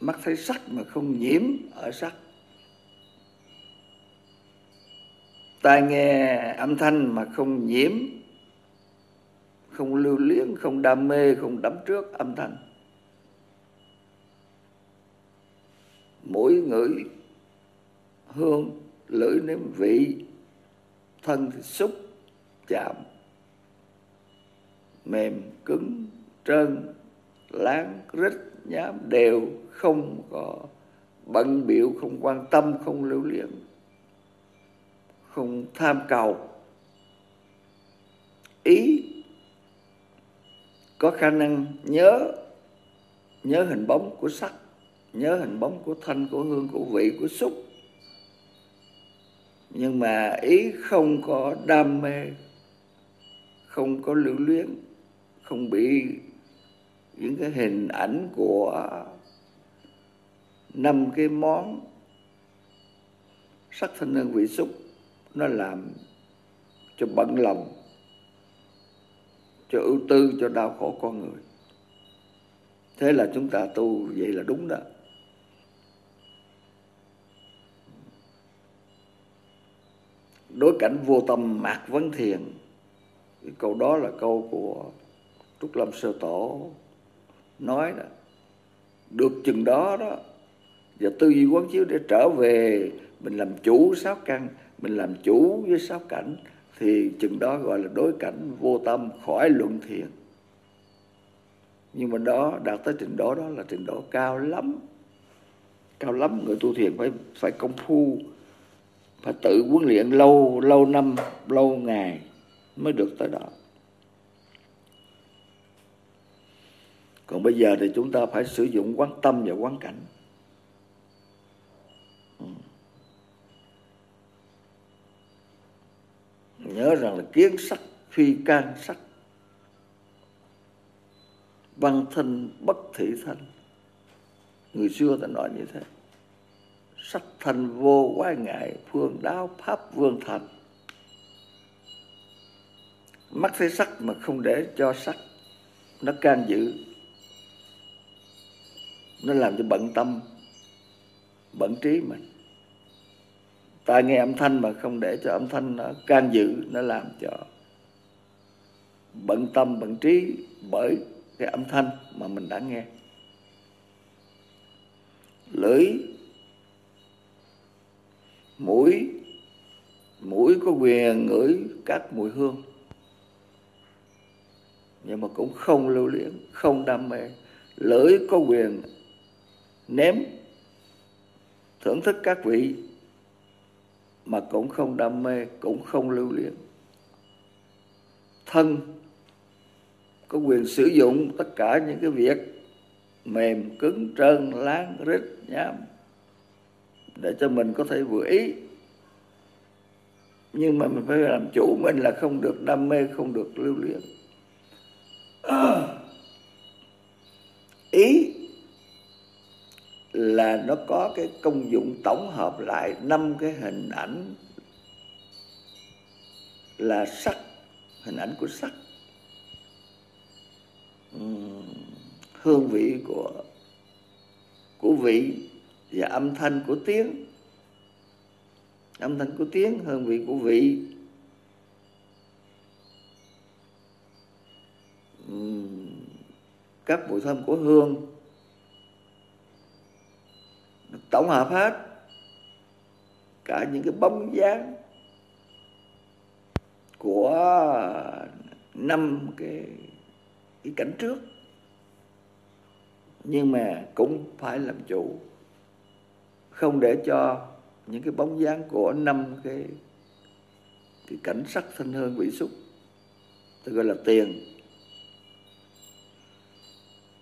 Mắt thấy sắc mà không nhiễm ở sắc. Tai nghe âm thanh mà không nhiễm không lưu luyến không đam mê, không đắm trước âm thanh. Mỗi ngửi hương lưỡi nếm vị, thân thì xúc, chạm, mềm cứng, trơn, láng, rít, nhám đều không có bận biểu, không quan tâm, không lưu luyến không tham cầu. Ý có khả năng nhớ nhớ hình bóng của sắc, nhớ hình bóng của thanh, của hương, của vị, của xúc. Nhưng mà ý không có đam mê, không có lưu luyến, không bị những cái hình ảnh của năm cái món sắc thanh hương vị xúc, nó làm cho bận lòng cho ưu tư, cho đau khổ con người. Thế là chúng ta tu vậy là đúng đó. Đối cảnh vô tâm mạc vấn thiền cái câu đó là câu của trúc lâm sơ tổ nói đó. Được chừng đó đó, và tư duy quán chiếu để trở về, mình làm chủ sáu căn, mình làm chủ với sáu cảnh thì chừng đó gọi là đối cảnh vô tâm, khỏi luận thiện. Nhưng mà đó, đạt tới trình độ đó là trình độ cao lắm. Cao lắm, người tu thiền phải phải công phu, phải tự huấn luyện lâu lâu năm, lâu ngày mới được tới đó. Còn bây giờ thì chúng ta phải sử dụng quán tâm và quán cảnh. Nhớ rằng là kiến sắc, phi can sắc. Văn thân bất thị thân. Người xưa ta nói như thế. Sắc thân vô quái ngại, phương đáo pháp vương thành. Mắt thấy sắc mà không để cho sắc, nó can dự nó làm cho bận tâm, bận trí mình tai nghe âm thanh mà không để cho âm thanh nó can dự, nó làm cho bận tâm, bận trí bởi cái âm thanh mà mình đã nghe. Lưỡi, mũi mũi có quyền ngửi các mùi hương, nhưng mà cũng không lưu luyến, không đam mê. Lưỡi có quyền nếm, thưởng thức các vị mà cũng không đam mê, cũng không lưu luyến. Thân có quyền sử dụng tất cả những cái việc mềm, cứng, trơn, láng, rít, nhám để cho mình có thể vừa ý. Nhưng mà mình phải làm chủ mình là không được đam mê, không được lưu luyến. Ý là nó có cái công dụng tổng hợp lại năm cái hình ảnh là sắc, hình ảnh của sắc. Hương vị của của vị và âm thanh của tiếng. Âm thanh của tiếng, hương vị của vị. Các mùi thơm của hương tổng hợp hết. Cả những cái bóng dáng của năm cái, cái cảnh trước. Nhưng mà cũng phải làm chủ. Không để cho những cái bóng dáng của năm cái cái cảnh sắc thanh hương vị xúc tôi gọi là tiền.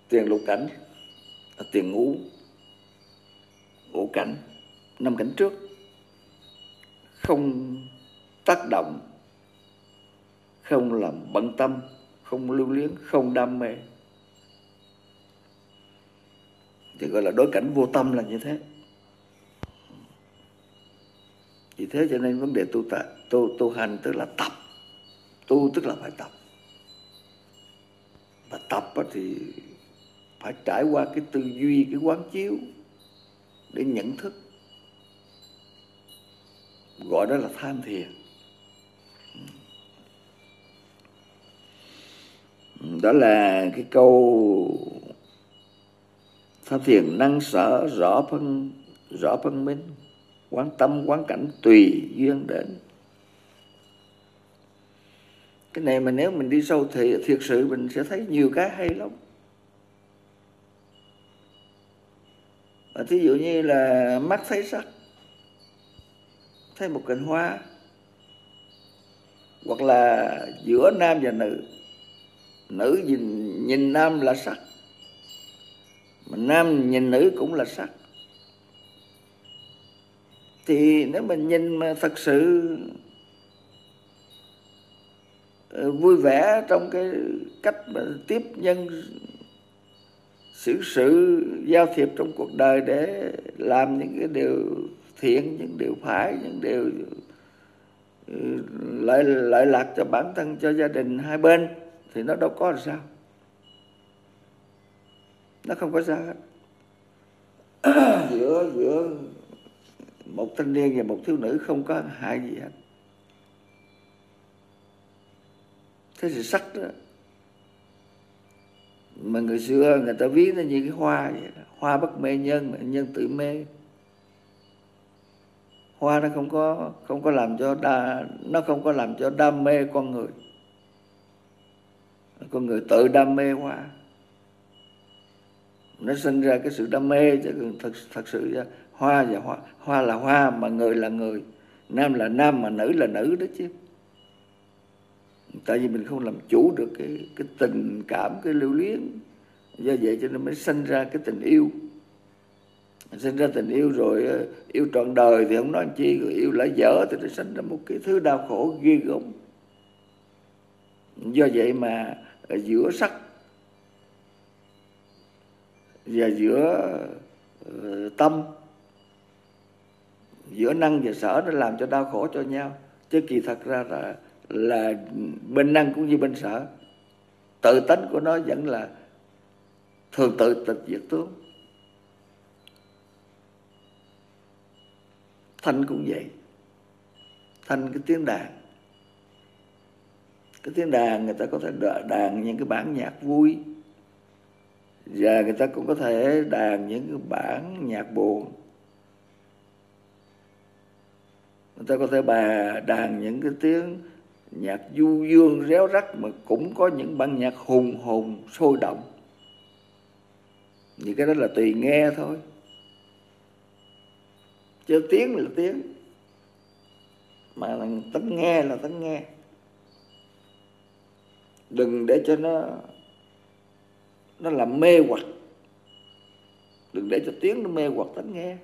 Tiền lục cảnh. Là tiền ngũ ngũ cảnh năm cảnh trước. Không tác động, không làm bận tâm, không lưu luyến, không đam mê. Thì gọi là đối cảnh vô tâm là như thế. Vì thế cho nên vấn đề tu tạ tu tu hành tức là tập. Tu tức là phải tập. Và tập thì phải trải qua cái tư duy, cái quán chiếu để nhận thức. Gọi đó là tham thiền. Đó là cái câu tham thiền năng sở rõ phân rõ phân minh, quán tâm, quán cảnh tùy duyên đến. Cái này mà nếu mình đi sâu thì thiệt sự mình sẽ thấy nhiều cái hay lắm. Ờ, thí dụ như là mắt thấy sắc thấy một cành hoa hoặc là giữa nam và nữ. Nữ nhìn, nhìn nam là sắc mà nam nhìn nữ cũng là sắc. Thì nếu mình nhìn mà thật sự ờ, vui vẻ trong cái cách mà tiếp nhân xử sự, giao thiệp trong cuộc đời để làm những cái điều thiện, những điều phải, những điều ừ, lợi lợi lạc cho bản thân, cho gia đình hai bên, thì nó đâu có làm sao. Nó không có sao hết. Giữa giữa một thanh niên và một thiếu nữ không có hại gì hết. Thế thì sắc đó mà người xưa người ta ví nó như cái hoa vậy đó. hoa bất mê nhân, mà nhân tự mê. Hoa nó không có không có làm cho đa, nó không có làm cho đam mê con người. Con người tự đam mê hoa. Nó sinh ra cái sự đam mê, chứ thật thật sự hoa và hoa hoa là hoa mà người là người, nam là nam mà nữ là nữ đó chứ tại vì mình không làm chủ được cái cái tình cảm, cái lưu luyến. Do vậy cho nên mới sinh ra cái tình yêu. Sinh ra tình yêu rồi ờ, yêu trọn đời thì không nói chi, rồi yêu lại dở thì nó sinh ra một cái thứ đau khổ ghê gớm. Do vậy mà giữa sắc và giữa ờ, tâm, giữa năng và sở nó làm cho đau khổ cho nhau. Chứ kỳ thật ra là là bên năng cũng như bên sở. Tự tánh của nó vẫn là thường tự tịch diệt tướng. Thanh cũng vậy. Thanh cái tiếng đàn. Cái tiếng đàn người ta có thể đàn những cái bản nhạc vui. Và người ta cũng có thể đàn những cái bản nhạc buồn. Người ta có thể bà đàn những cái tiếng nhạc du dương réo rắt mà cũng có những bản nhạc hùng hồn sôi động. Những cái đó là tùy nghe thôi. Chứ tiếng là tiếng. Mà là tính nghe là tính nghe. Đừng để cho nó nó làm mê hoặc. Đừng để cho tiếng nó mê hoặc, tính nghe.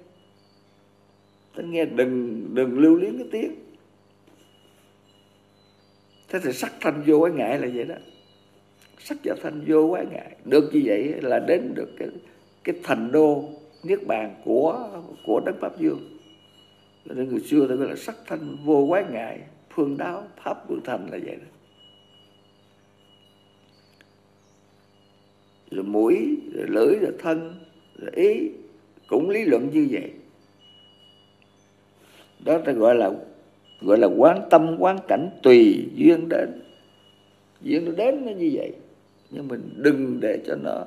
Tính nghe đừng đừng lưu luyến cái tiếng thế thì sắc thanh vô quái ngại là vậy đó. Sắc và thanh vô quái ngại. Được như vậy là đến được cái cái thành đô niết bàn của của đất pháp dương nên người xưa ta gọi là sắc thanh vô quái ngại, phương đáo, pháp vương thành là vậy đó. Rồi mũi, rồi lưỡi, rồi thân, rồi ý, cũng lý luận như vậy. Đó ta gọi là gọi là quán tâm quán cảnh tùy duyên đến. Duyên nó đến nó như vậy. Nhưng mình đừng để cho nó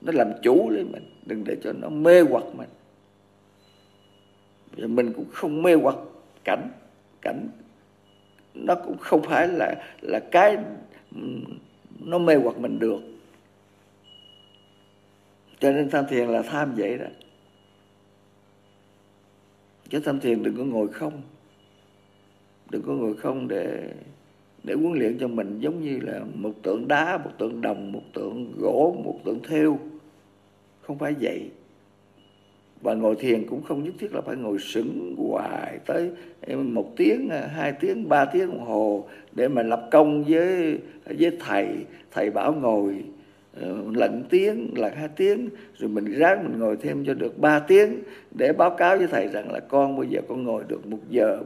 nó làm chủ lấy mình. Đừng để cho nó mê hoặc mình. Và mình cũng không mê hoặc cảnh. Cảnh nó cũng không phải là là cái nó mê hoặc mình được. Cho nên tham thiền là tham vậy đó. Chứ tham thiền đừng có ngồi không đừng có ngồi không để để huấn luyện cho mình giống như là một tượng đá, một tượng đồng, một tượng gỗ, một tượng thêu. Không phải vậy. Và ngồi thiền cũng không nhất thiết là phải ngồi sững hoài tới một tiếng, hai tiếng, ba tiếng đồng hồ để mà lập công với với thầy. Thầy bảo ngồi Ờ, lận tiếng, là hai tiếng, rồi mình ráng mình ngồi thêm cho được ba tiếng để báo cáo với thầy rằng là con bây giờ con ngồi được một giờ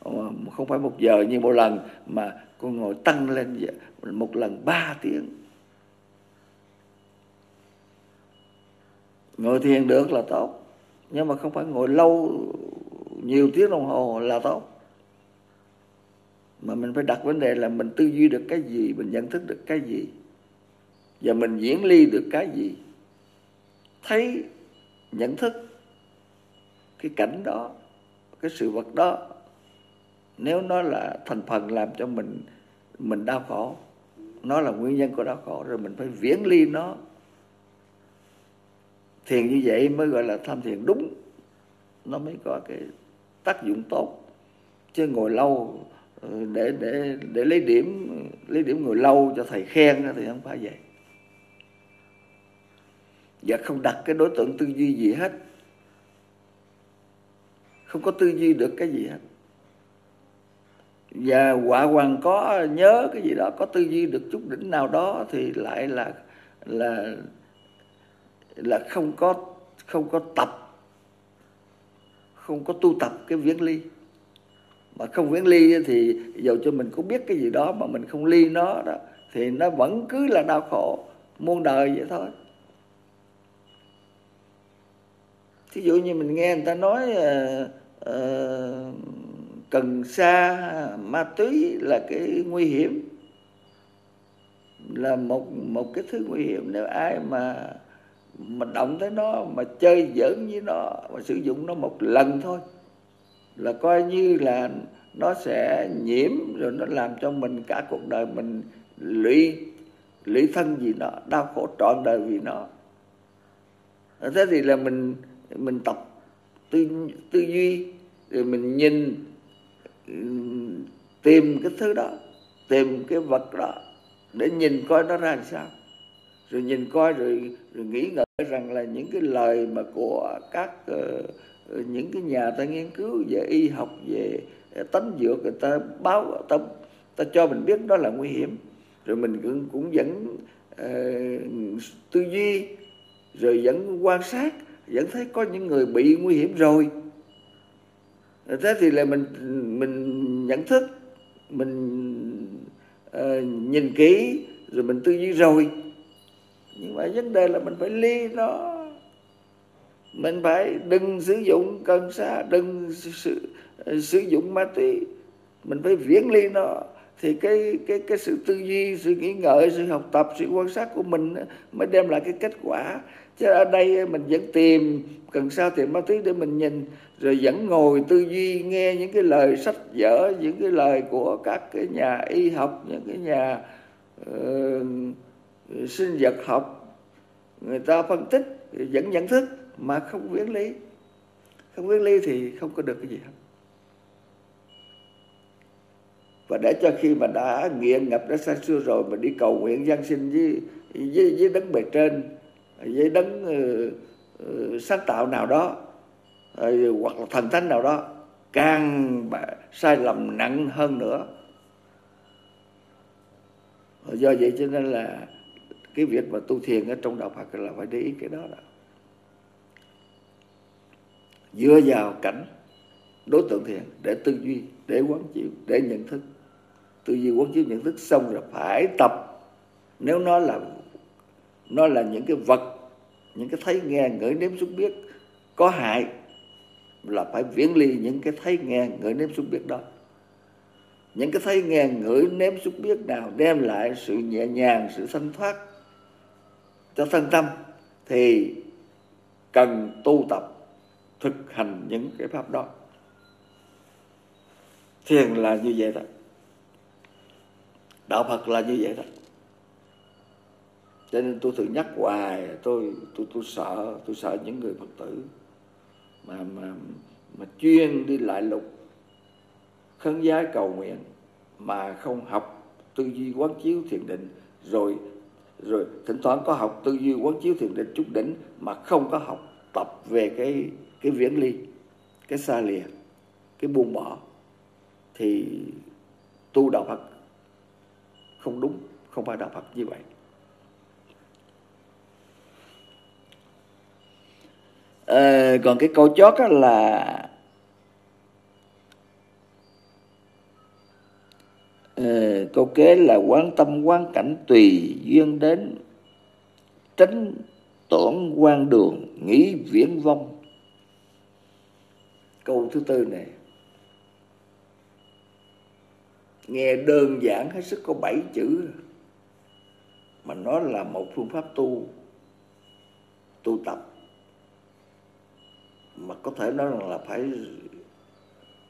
ờ, không phải một giờ như một lần mà con ngồi tăng lên một lần ba tiếng. Ngồi thiền được là tốt, nhưng mà không phải ngồi lâu, nhiều tiếng đồng hồ là tốt. Mà mình phải đặt vấn đề là mình tư duy được cái gì, mình nhận thức được cái gì và mình diễn ly được cái gì? Thấy, nhận thức cái cảnh đó, cái sự vật đó. Nếu nó là thành phần làm cho mình mình đau khổ nó là nguyên nhân của đau khổ, rồi mình phải viễn ly nó. Thiền như vậy mới gọi là tham thiền đúng. Nó mới có cái tác dụng tốt. Chứ ngồi lâu ờ, để để để lấy điểm lấy điểm ngồi lâu cho thầy khen thì không phải vậy và không đặt cái đối tượng tư duy gì hết. Không có tư duy được cái gì hết. Và quả hoàng có nhớ cái gì đó, có tư duy được chút đỉnh nào đó thì lại là là là không có không có tập, không có tu tập cái viễn ly. Mà không viễn ly thì dầu cho mình cũng biết cái gì đó mà mình không ly nó đó, thì nó vẫn cứ là đau khổ, muôn đời vậy thôi. Thí dụ như mình nghe người ta nói uh, uh, cần sa ma túy là cái nguy hiểm. Là một một cái thứ nguy hiểm nếu ai mà mà động tới nó mà chơi giỡn với nó mà sử dụng nó một lần thôi là coi như là nó sẽ nhiễm rồi nó làm cho mình cả cuộc đời mình lụy lụy thân vì nó đau khổ trọn đời vì nó. Thế thì là mình mình tập tư tư duy rồi mình nhìn tìm cái thứ đó tìm cái vật đó để nhìn coi nó ra làm sao. Rồi nhìn coi rồi, rồi nghĩ ngợi rằng là những cái lời mà của các uh, những cái nhà ta nghiên cứu về y học về tánh dược người ta báo ta, ta cho mình biết đó là nguy hiểm. Rồi mình cũng cũng vẫn uh, tư duy rồi vẫn quan sát vẫn thấy có những người bị nguy hiểm rồi. Thế thì là mình mình nhận thức mình uh, nhìn kỹ rồi mình tư duy rồi. Nhưng mà vấn đề là mình phải ly nó. Mình phải đừng sử dụng cần sa đừng sử, sử dụng ma túy. Mình phải viễn ly nó. Thì cái cái cái sự tư duy sự nghĩ ngợi sự học tập sự quan sát của mình mới đem lại cái kết quả chứ ở đây mình vẫn tìm cần sao tìm ma túy để mình nhìn rồi vẫn ngồi tư duy nghe những cái lời sách vở những cái lời của các cái nhà y học những cái nhà uh, sinh vật học. Người ta phân tích vẫn nhận thức mà không viễn lý. Không viễn lý thì không có được cái gì hết. Và để cho khi mà đã nghiện ngập đã xa xưa rồi mà đi cầu nguyện giáng sinh với với, với đấng bề trên với đấng uh, uh, sáng tạo nào đó uh, hoặc là thần thánh nào đó càng sai lầm nặng hơn nữa. Do vậy cho nên là cái việc mà tu thiền ở trong đạo Phật là phải để ý cái đó đó. Dựa vào cảnh đối tượng thiền để tư duy để quán chiếu để nhận thức. Tư duy quán chiếu nhận thức xong rồi phải tập. Nếu nó là nó là những cái vật, những cái thấy nghe ngửi nếm xúc biết có hại, là phải viễn ly những cái thấy nghe ngửi nếm xúc biết đó. Những cái thấy nghe ngửi nếm xúc biết nào đem lại sự nhẹ nhàng, sự thanh thoát cho thân tâm thì cần tu tập, thực hành những cái pháp đó. Thiền là như vậy đó. Đạo phật là như vậy đó cho nên tôi thường nhắc hoài, tôi tôi tôi sợ tôi sợ những người phật tử mà mà mà chuyên đi lại lục, khấn giá cầu nguyện, mà không học tư duy quán chiếu thiền định, rồi rồi thỉnh thoảng có học tư duy quán chiếu thiền định chút đỉnh mà không có học tập về cái cái viễn ly, cái xa lìa, cái buông bỏ, thì tu đạo Phật không đúng, không phải đạo Phật như vậy. À, còn cái câu chót là à, câu kế là quan tâm quan cảnh tùy duyên đến tránh tổn quan đường nghĩ viễn vong câu thứ tư này nghe đơn giản hết sức có bảy chữ mà nó là một phương pháp tu tu tập mà có thể nói rằng là phải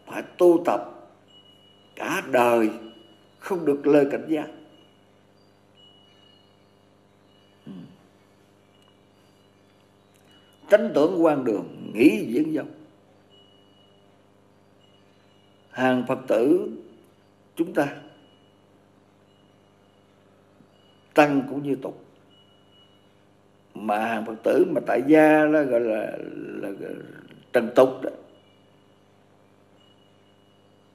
phải tu tập cả đời không được lời cảnh giác. Ừ. Tránh tưởng quan đường nghĩ diễn dông. Hàng phật tử chúng ta tăng cũng như tục. Mà hàng phật tử mà tại gia đó gọi là, là, là trần tục đó.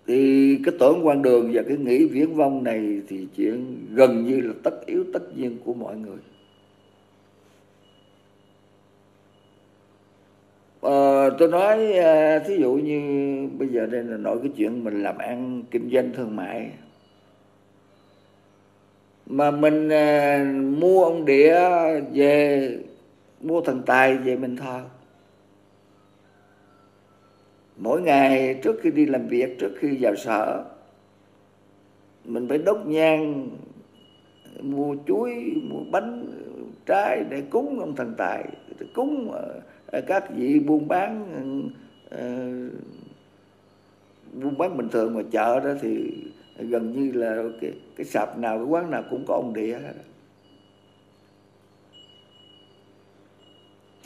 Thì cái tổn quan đường và cái nghĩ viễn vong này thì chuyện gần như là tất yếu tất nhiên của mọi người. À, tôi nói à, thí dụ như bây giờ đây là nói cái chuyện mình làm ăn kinh doanh thương mại. Mà mình à, mua ông địa về mua thần tài về mình thờ mỗi ngày trước khi đi làm việc trước khi vào sở mình phải đốt nhang mua chuối mua bánh trái để cúng ông thần tài để cúng ờ, ờ, các vị buôn bán uh, buôn bán bình thường mà chợ đó thì gần như là cái, cái sạp nào cái quán nào cũng có ông địa hết.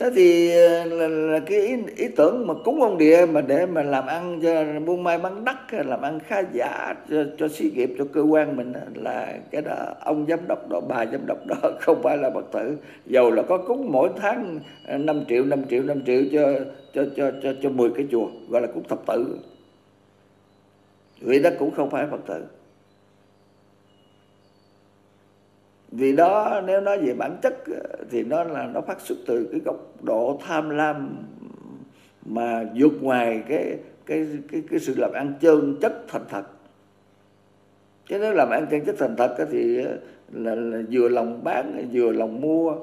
Thế thì ờ, là, là cái ý, ý tưởng mà cúng ông địa mà để mà làm ăn cho buôn may bán đắt làm ăn khá giả cho, cho xí nghiệp cho cơ quan mình là cái đó ông giám đốc đó bà giám đốc đó không phải là phật tử. Dầu là có cúng mỗi tháng ờ, 5 triệu 5 triệu 5 triệu cho cho cho cho cho 10 cái chùa gọi là cúng thập tử. Vì đó cũng không phải phật tử. Vì đó nếu nói về bản chất ờ, thì nó là nó phát xuất từ cái góc độ tham lam mà vượt ngoài cái cái cái cái sự làm ăn chân chất thành thật. Chứ nếu làm ăn chân chất thành thật thì ờ, là, là vừa lòng bán vừa lòng mua.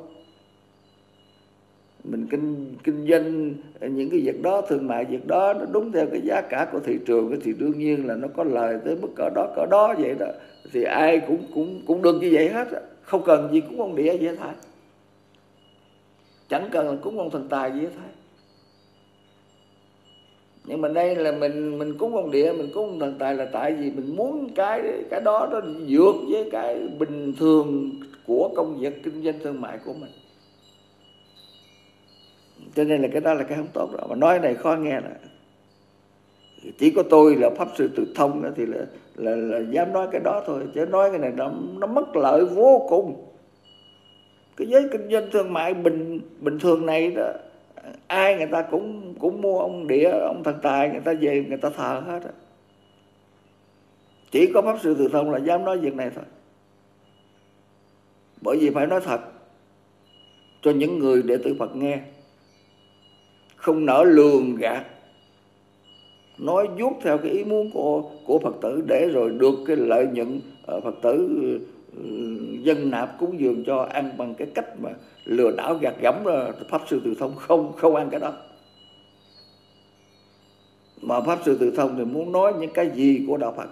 Mình kinh kinh doanh những cái việc đó thương mại việc đó nó đúng theo cái giá cả của thị trường thì đương nhiên là nó có lời tới mức cỡ đó cỡ đó vậy đó. Thì ai cũng cũng cũng được như vậy hết không cần gì cúng ông địa gì hết thôi chẳng cần là cúng ông thần tài gì hết thôi nhưng mà đây là mình mình cúng ông địa mình cúng ông thần tài là tại vì mình muốn cái cái đó nó vượt với cái bình thường của công việc kinh doanh thương mại của mình. Cho nên là cái đó là cái không tốt rồi mà nói này khó nghe là chỉ có tôi là pháp sư tự thông đó thì là, là là dám nói cái đó thôi, chứ nói cái này nó nó mất lợi vô cùng. Cái giới kinh doanh thương mại bình bình thường này đó, ai người ta cũng cũng mua ông địa ông thần tài, người ta về người ta thờ hết đó. chỉ có pháp sư tự thông là dám nói việc này thôi. Bởi vì phải nói thật cho những người đệ tử Phật nghe. Không nỡ lường gạt nói vuốt theo cái ý muốn của của Phật tử để rồi được cái lợi nhuận ờ, Phật tử ừ, dân nạp cúng dường cho ăn bằng cái cách mà lừa đảo gạt gẫm ờ, pháp sư từ thông. Không không ăn cái đó. Mà pháp sư từ thông thì muốn nói những cái gì của đạo Phật.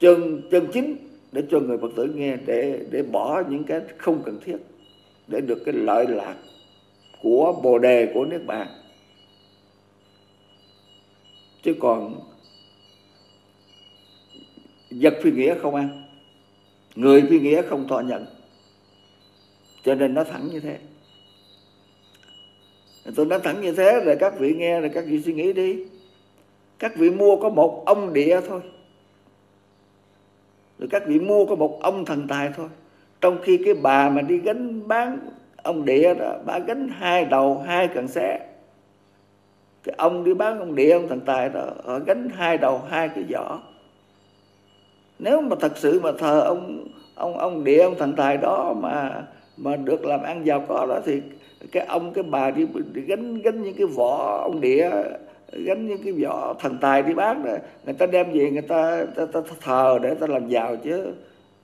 Chân chân chính để cho người Phật tử nghe, để để bỏ những cái không cần thiết, để được cái lợi lạc của bồ đề, của niết bàn chứ còn vật phi nghĩa không ăn, người phi nghĩa không thọ nhận. Cho nên nó thẳng như thế. Tôi nói thẳng như thế rồi các vị nghe rồi các vị suy nghĩ đi. Các vị mua có một ông địa thôi. Rồi các vị mua có một ông thần tài thôi. Trong khi cái bà mà đi gánh bán ông địa đó, bà gánh hai đầu, hai cần xé cái ông đi bán ông địa ông thần tài đó họ gánh hai đầu hai cái giỏ. Nếu mà thật sự mà thờ ông ông ông địa ông thần tài đó mà mà được làm ăn giàu có đó thì cái ông cái bà đi, đi gánh gánh những cái vỏ ông địa gánh những cái vỏ thần tài đi bán rồi người ta đem về người ta, ta, ta, ta thờ để ta làm giàu chứ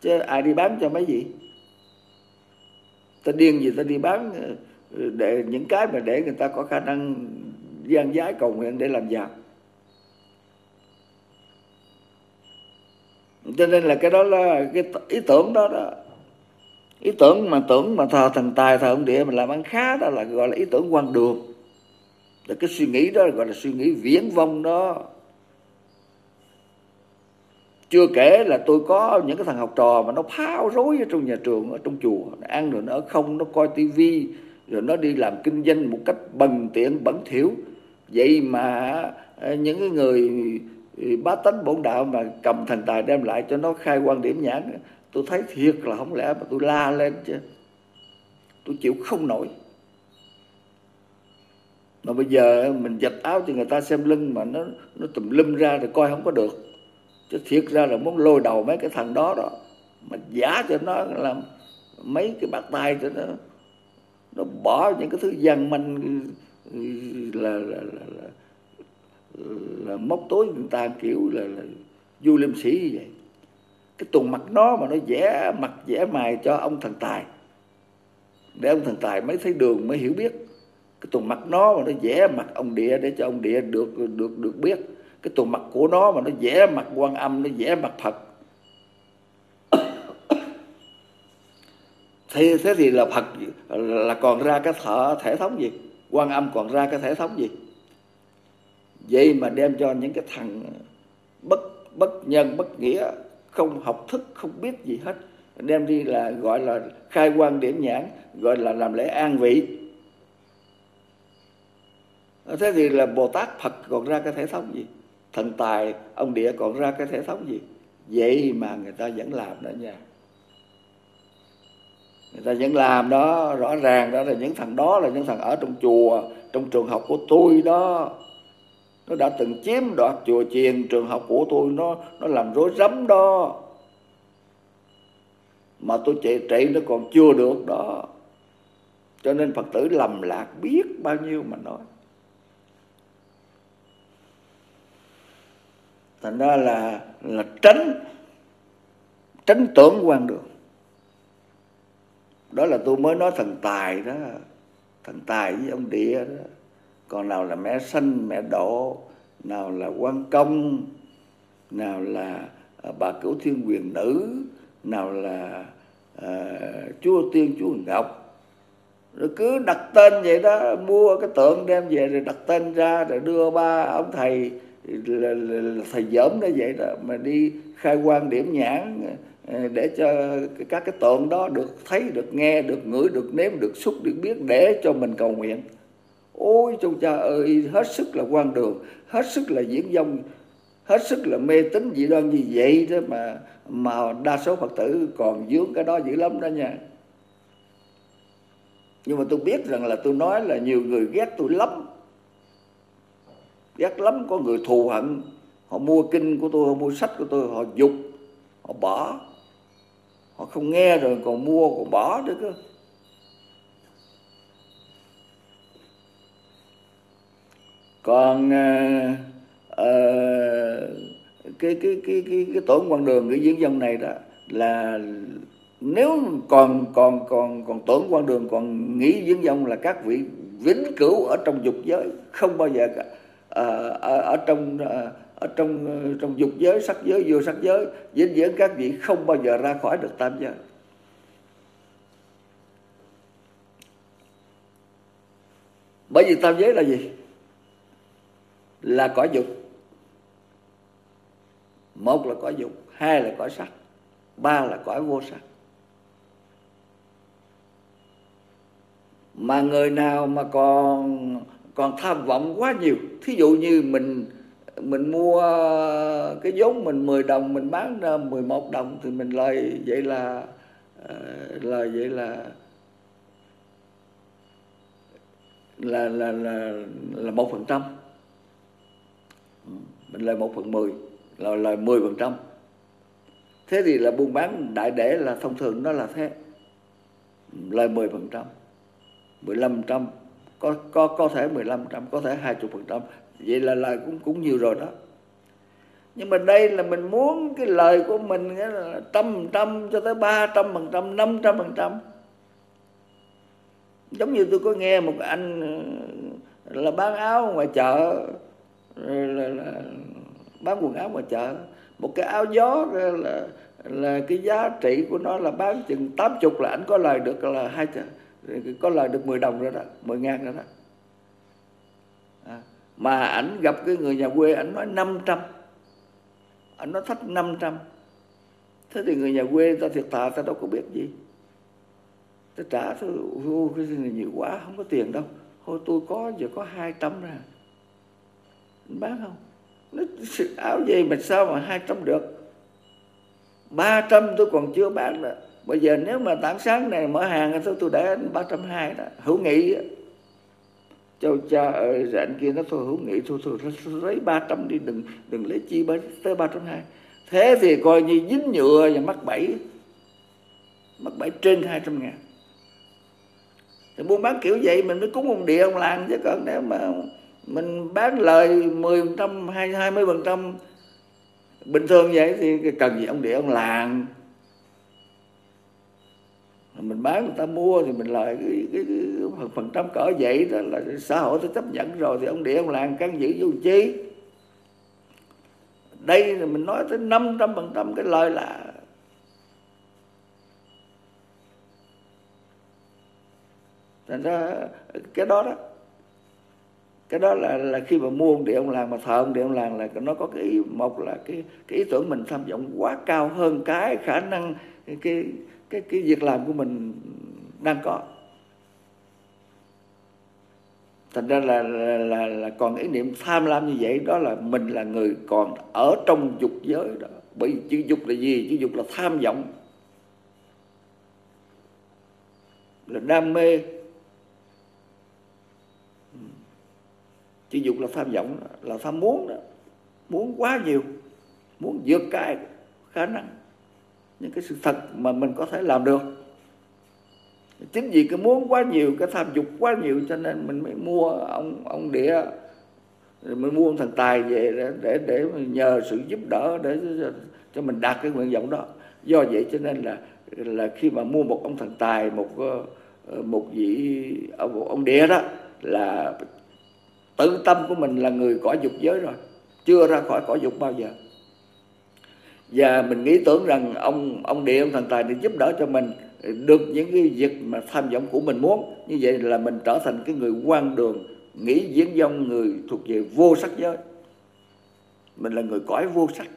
chứ ai đi bán cho mấy gì ta điên gì ta đi bán ờ, để những cái mà để người ta có khả năng gian giái cầu nguyện để làm giàu. Cho nên là cái đó là cái ý tưởng đó đó. Ý tưởng mà tưởng mà thờ thần tài, thờ ông địa mà làm ăn khá đó là gọi là ý tưởng quan đường. Là cái suy nghĩ đó gọi là suy nghĩ viễn vông đó. Chưa kể là tôi có những cái thằng học trò mà nó pháo rối ở trong nhà trường, ở trong chùa. Nó ăn rồi nó ở không, nó coi tivi, rồi nó đi làm kinh doanh một cách bần tiện, bẩn thỉu vậy mà ờ, những cái người ừ, bá tánh bổn đạo mà cầm thần tài đem lại cho nó khai quan điểm nhãn tôi thấy thiệt là không lẽ mà tôi la lên chứ. Tôi chịu không nổi. Mà bây giờ mình giật áo cho người ta xem lưng mà nó nó tùm lum ra thì coi không có được. Chứ thiệt ra là muốn lôi đầu mấy cái thằng đó đó, mà giả cho nó làm mấy cái bạc tay cho nó nó bỏ những cái thứ gian manh là là, là, là, là móc tối người ta kiểu là, là du liêm sĩ như vậy. Cái tuần mặt nó mà nó vẽ mặt vẽ mày cho ông thần tài. Để ông thần tài mới thấy đường mới hiểu biết. Cái tuần mặt nó mà nó vẽ mặt ông địa để cho ông địa được được được biết. Cái tuần mặt của nó mà nó vẽ mặt quan âm nó vẽ mặt phật. Thế thế thì là phật là còn ra cái thở thể thống gì? Quan âm còn ra cái thể thống gì? Vậy mà đem cho những cái thằng bất bất nhân, bất nghĩa, không học thức, không biết gì hết, đem đi là gọi là khai quan điểm nhãn, gọi là làm lễ an vị. Thế thì là bồ tát phật còn ra cái thể thống gì? Thần tài, ông địa còn ra cái thể thống gì? Vậy mà người ta vẫn làm đó nha người ta vẫn làm đó, rõ ràng đó là những thằng đó là những thằng ở trong chùa, trong trường học của tôi đó. Nó đã từng chiếm đoạt chùa chiền, trường học của tôi nó nó làm rối rắm đó. Mà tôi chạy trị nó còn chưa được đó. Cho nên phật tử lầm lạc biết bao nhiêu mà nói. Thành ra là là tránh tránh tưởng quan đường đó là tôi mới nói thần tài đó. Thần tài với ông địa đó. Còn nào là mẹ sanh mẹ độ nào là quan công nào là à, bà cửu thiên quyền nữ nào là uh, chúa tiên chúa ngọc. Rồi cứ đặt tên vậy đó mua cái tượng đem về rồi đặt tên ra rồi đưa ba ông thầy là, là, là thầy giỡn đó vậy đó mà đi khai quan điểm nhãn. Ờ, để cho các cái tượng đó được thấy, được nghe, được ngửi, được nếm, được xúc, được biết để cho mình cầu nguyện. Ôi chúng cha ơi, hết sức là quan đường, hết sức là diễn dông hết sức là mê tín dị đoan như vậy đó mà mà đa số phật tử còn dướng cái đó dữ lắm đó nha. Nhưng mà tôi biết rằng là tôi nói là nhiều người ghét tôi lắm. Ghét lắm, có người thù hận. Họ mua kinh của tôi, họ mua sách của tôi, họ dục, họ bỏ họ không nghe rồi còn mua còn bỏ nữa cơ. Còn uh, uh, cái cái cái cái cái tổn quan đường cái diễn dông này đó là nếu còn còn còn còn tổn quan đường còn nghĩ diễn dông là các vị vĩnh cửu ở trong dục giới không bao giờ cả. Ờ, ở, ở trong ở trong ờ, trong dục giới, sắc giới, vô sắc giới vĩnh viễn các vị không bao giờ ra khỏi được tam giới. Bởi vì tam giới là gì? Là cõi dục. Một là cõi dục, hai là cõi sắc, ba là cõi vô sắc. Mà người nào mà còn còn tham vọng quá nhiều, thí dụ như mình mình mua ờ, cái vốn mình 10 đồng mình bán ra 11 đồng thì mình lời vậy là ờ, lời vậy là là là là là một phần trăm. Mình lời một phần mười là lời mười phần trăm. Thế thì là buôn bán đại để là thông thường nó là thế. Lời mười phần trăm, mười lăm trăm, có có có thể mười lăm trăm, có thể hai chục phần trăm vậy là lời cũng cũng nhiều rồi đó. Nhưng mà đây là mình muốn cái lời của mình là trăm trăm cho tới ba trăm phần trăm năm trăm phần trăm. Giống như tôi có nghe một anh ờ, là bán áo ngoài chợ là, là bán quần áo ngoài chợ. Một cái áo gió là là cái giá trị của nó là bán chừng tám chục là anh có lời được là hai có lời được 10 đồng rồi đó 10 ngàn rồi đó mà ảnh gặp cái người nhà quê, ảnh nói 500 ảnh nói thách 500 thế thì người nhà quê ta thiệt thà ta đâu có biết gì. Ta trả thôi cái này nhiều quá, không có tiền đâu. Thôi tôi có, giờ có 200 ra anh bán không? Nó áo gì mà sao mà 200 được? 300 tôi còn chưa bán nữa. Bây giờ nếu mà tảng sáng này mở hàng thì tôi để ba trăm hai đó. Hữu nghị đó châu cha ờ, ơi anh kia nó thôi, hữu nghị, thôi thôi lấy ba trăm đi, đừng đừng lấy chi tới ba trăm hai. Thế thì coi như dính nhựa và mắc bẫy mắc bẫy trên hai trăm ngàn. Thì buôn bán kiểu vậy mình mới cúng ông địa ông làng chứ, còn nếu mà mình bán lời 10 phần trăm hay 20 phần trăm bình thường vậy thì cần gì ông địa, ông làng? Mình bán người ta mua thì mình lời cái, cái, cái phần, phần trăm cỡ vậy đó là xã hội ta chấp nhận rồi thì ông địa ông làng căn giữ vô chi. Đây là mình nói tới 500 phần trăm cái lời là thành ra cái đó đó cái đó là là khi mà mua ông địa ông làng mà thờ ông địa ông làng là nó có cái ý một là cái cái ý tưởng mình tham vọng quá cao hơn cái khả năng cái cái cái việc làm của mình đang có. Thành ra là là, là là còn ý niệm tham lam như vậy đó là mình là người còn ở trong dục giới đó. Bởi vì chữ dục là gì? Chữ dục là tham vọng. Là đam mê. Chữ dục là tham vọng là tham muốn đó. Muốn quá nhiều muốn vượt cái khả năng những cái sự thật mà mình có thể làm được. Chính vì cái muốn quá nhiều cái tham dục quá nhiều cho nên mình mới mua ông ông địa rồi mới mua ông thần tài về để để, để nhờ sự giúp đỡ để cho mình đạt cái nguyện vọng đó. Do vậy cho nên là là khi mà mua một ông thần tài một ờ, một vị ờ, ông, ông địa đó là tự tâm của mình là người cõi dục giới rồi. Chưa ra khỏi cõi dục bao giờ và mình nghĩ tưởng rằng ông ông địa ông thần tài để giúp đỡ cho mình được những cái việc mà tham vọng của mình muốn. Như vậy là mình trở thành cái người quan đường nghĩ diễn dông người thuộc về vô sắc giới. Mình là người cõi vô sắc.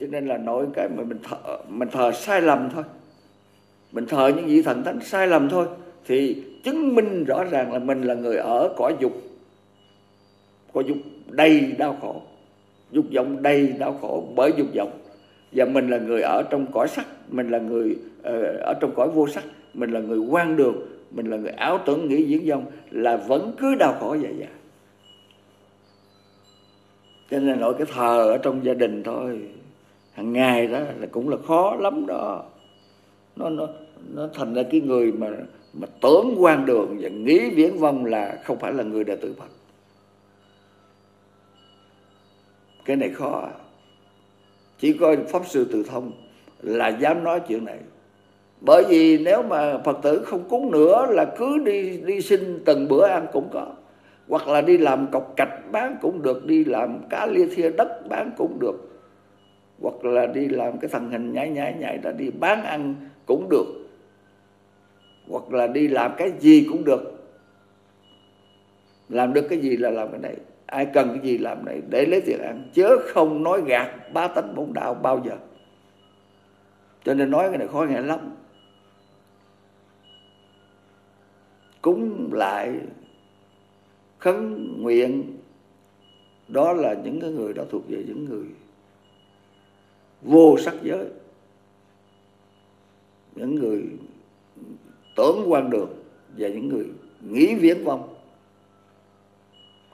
Cho nên là nội cái mà mình thờ, mình thờ sai lầm thôi. Mình thờ những vị thần thánh sai lầm thôi thì chứng minh rõ ràng là mình là người ở cõi dục. Cõi dục đầy đau khổ. Dục vọng đầy đau khổ bởi dục vọng và mình là người ở trong cõi sắc, mình là người ờ, ở trong cõi vô sắc, mình là người quan đường, mình là người áo tưởng nghĩ diễn dông, là vẫn cứ đau khổ vậy vậy cho nên nội cái thờ ở trong gia đình thôi, hàng ngày đó là cũng là khó lắm đó. Nó nó nó thành ra cái người mà mà tưởng quan đường và nghĩ viễn vông là không phải là người đệ tử Phật. Cái này khó. à chỉ có pháp sư từ thông là dám nói chuyện này. Bởi vì nếu mà phật tử không cúng nữa là cứ đi đi xin từng bữa ăn cũng có. Hoặc là đi làm cọc cạch bán cũng được, đi làm cá lia thia đất bán cũng được. Hoặc là đi làm cái thần hình nhảy nhảy nhảy đã đi bán ăn cũng được. Hoặc là đi làm cái gì cũng được. Làm được cái gì là làm cái này ai cần cái gì làm này, để lấy tiền ăn. Chớ không nói gạt ba tánh bổn đạo bao giờ. Cho nên nói cái này khó nghe lắm. Cúng lại khấn nguyện, đó là những cái người đó thuộc về những người vô sắc giới. Những người tưởng quan đường và những người nghĩ viễn vong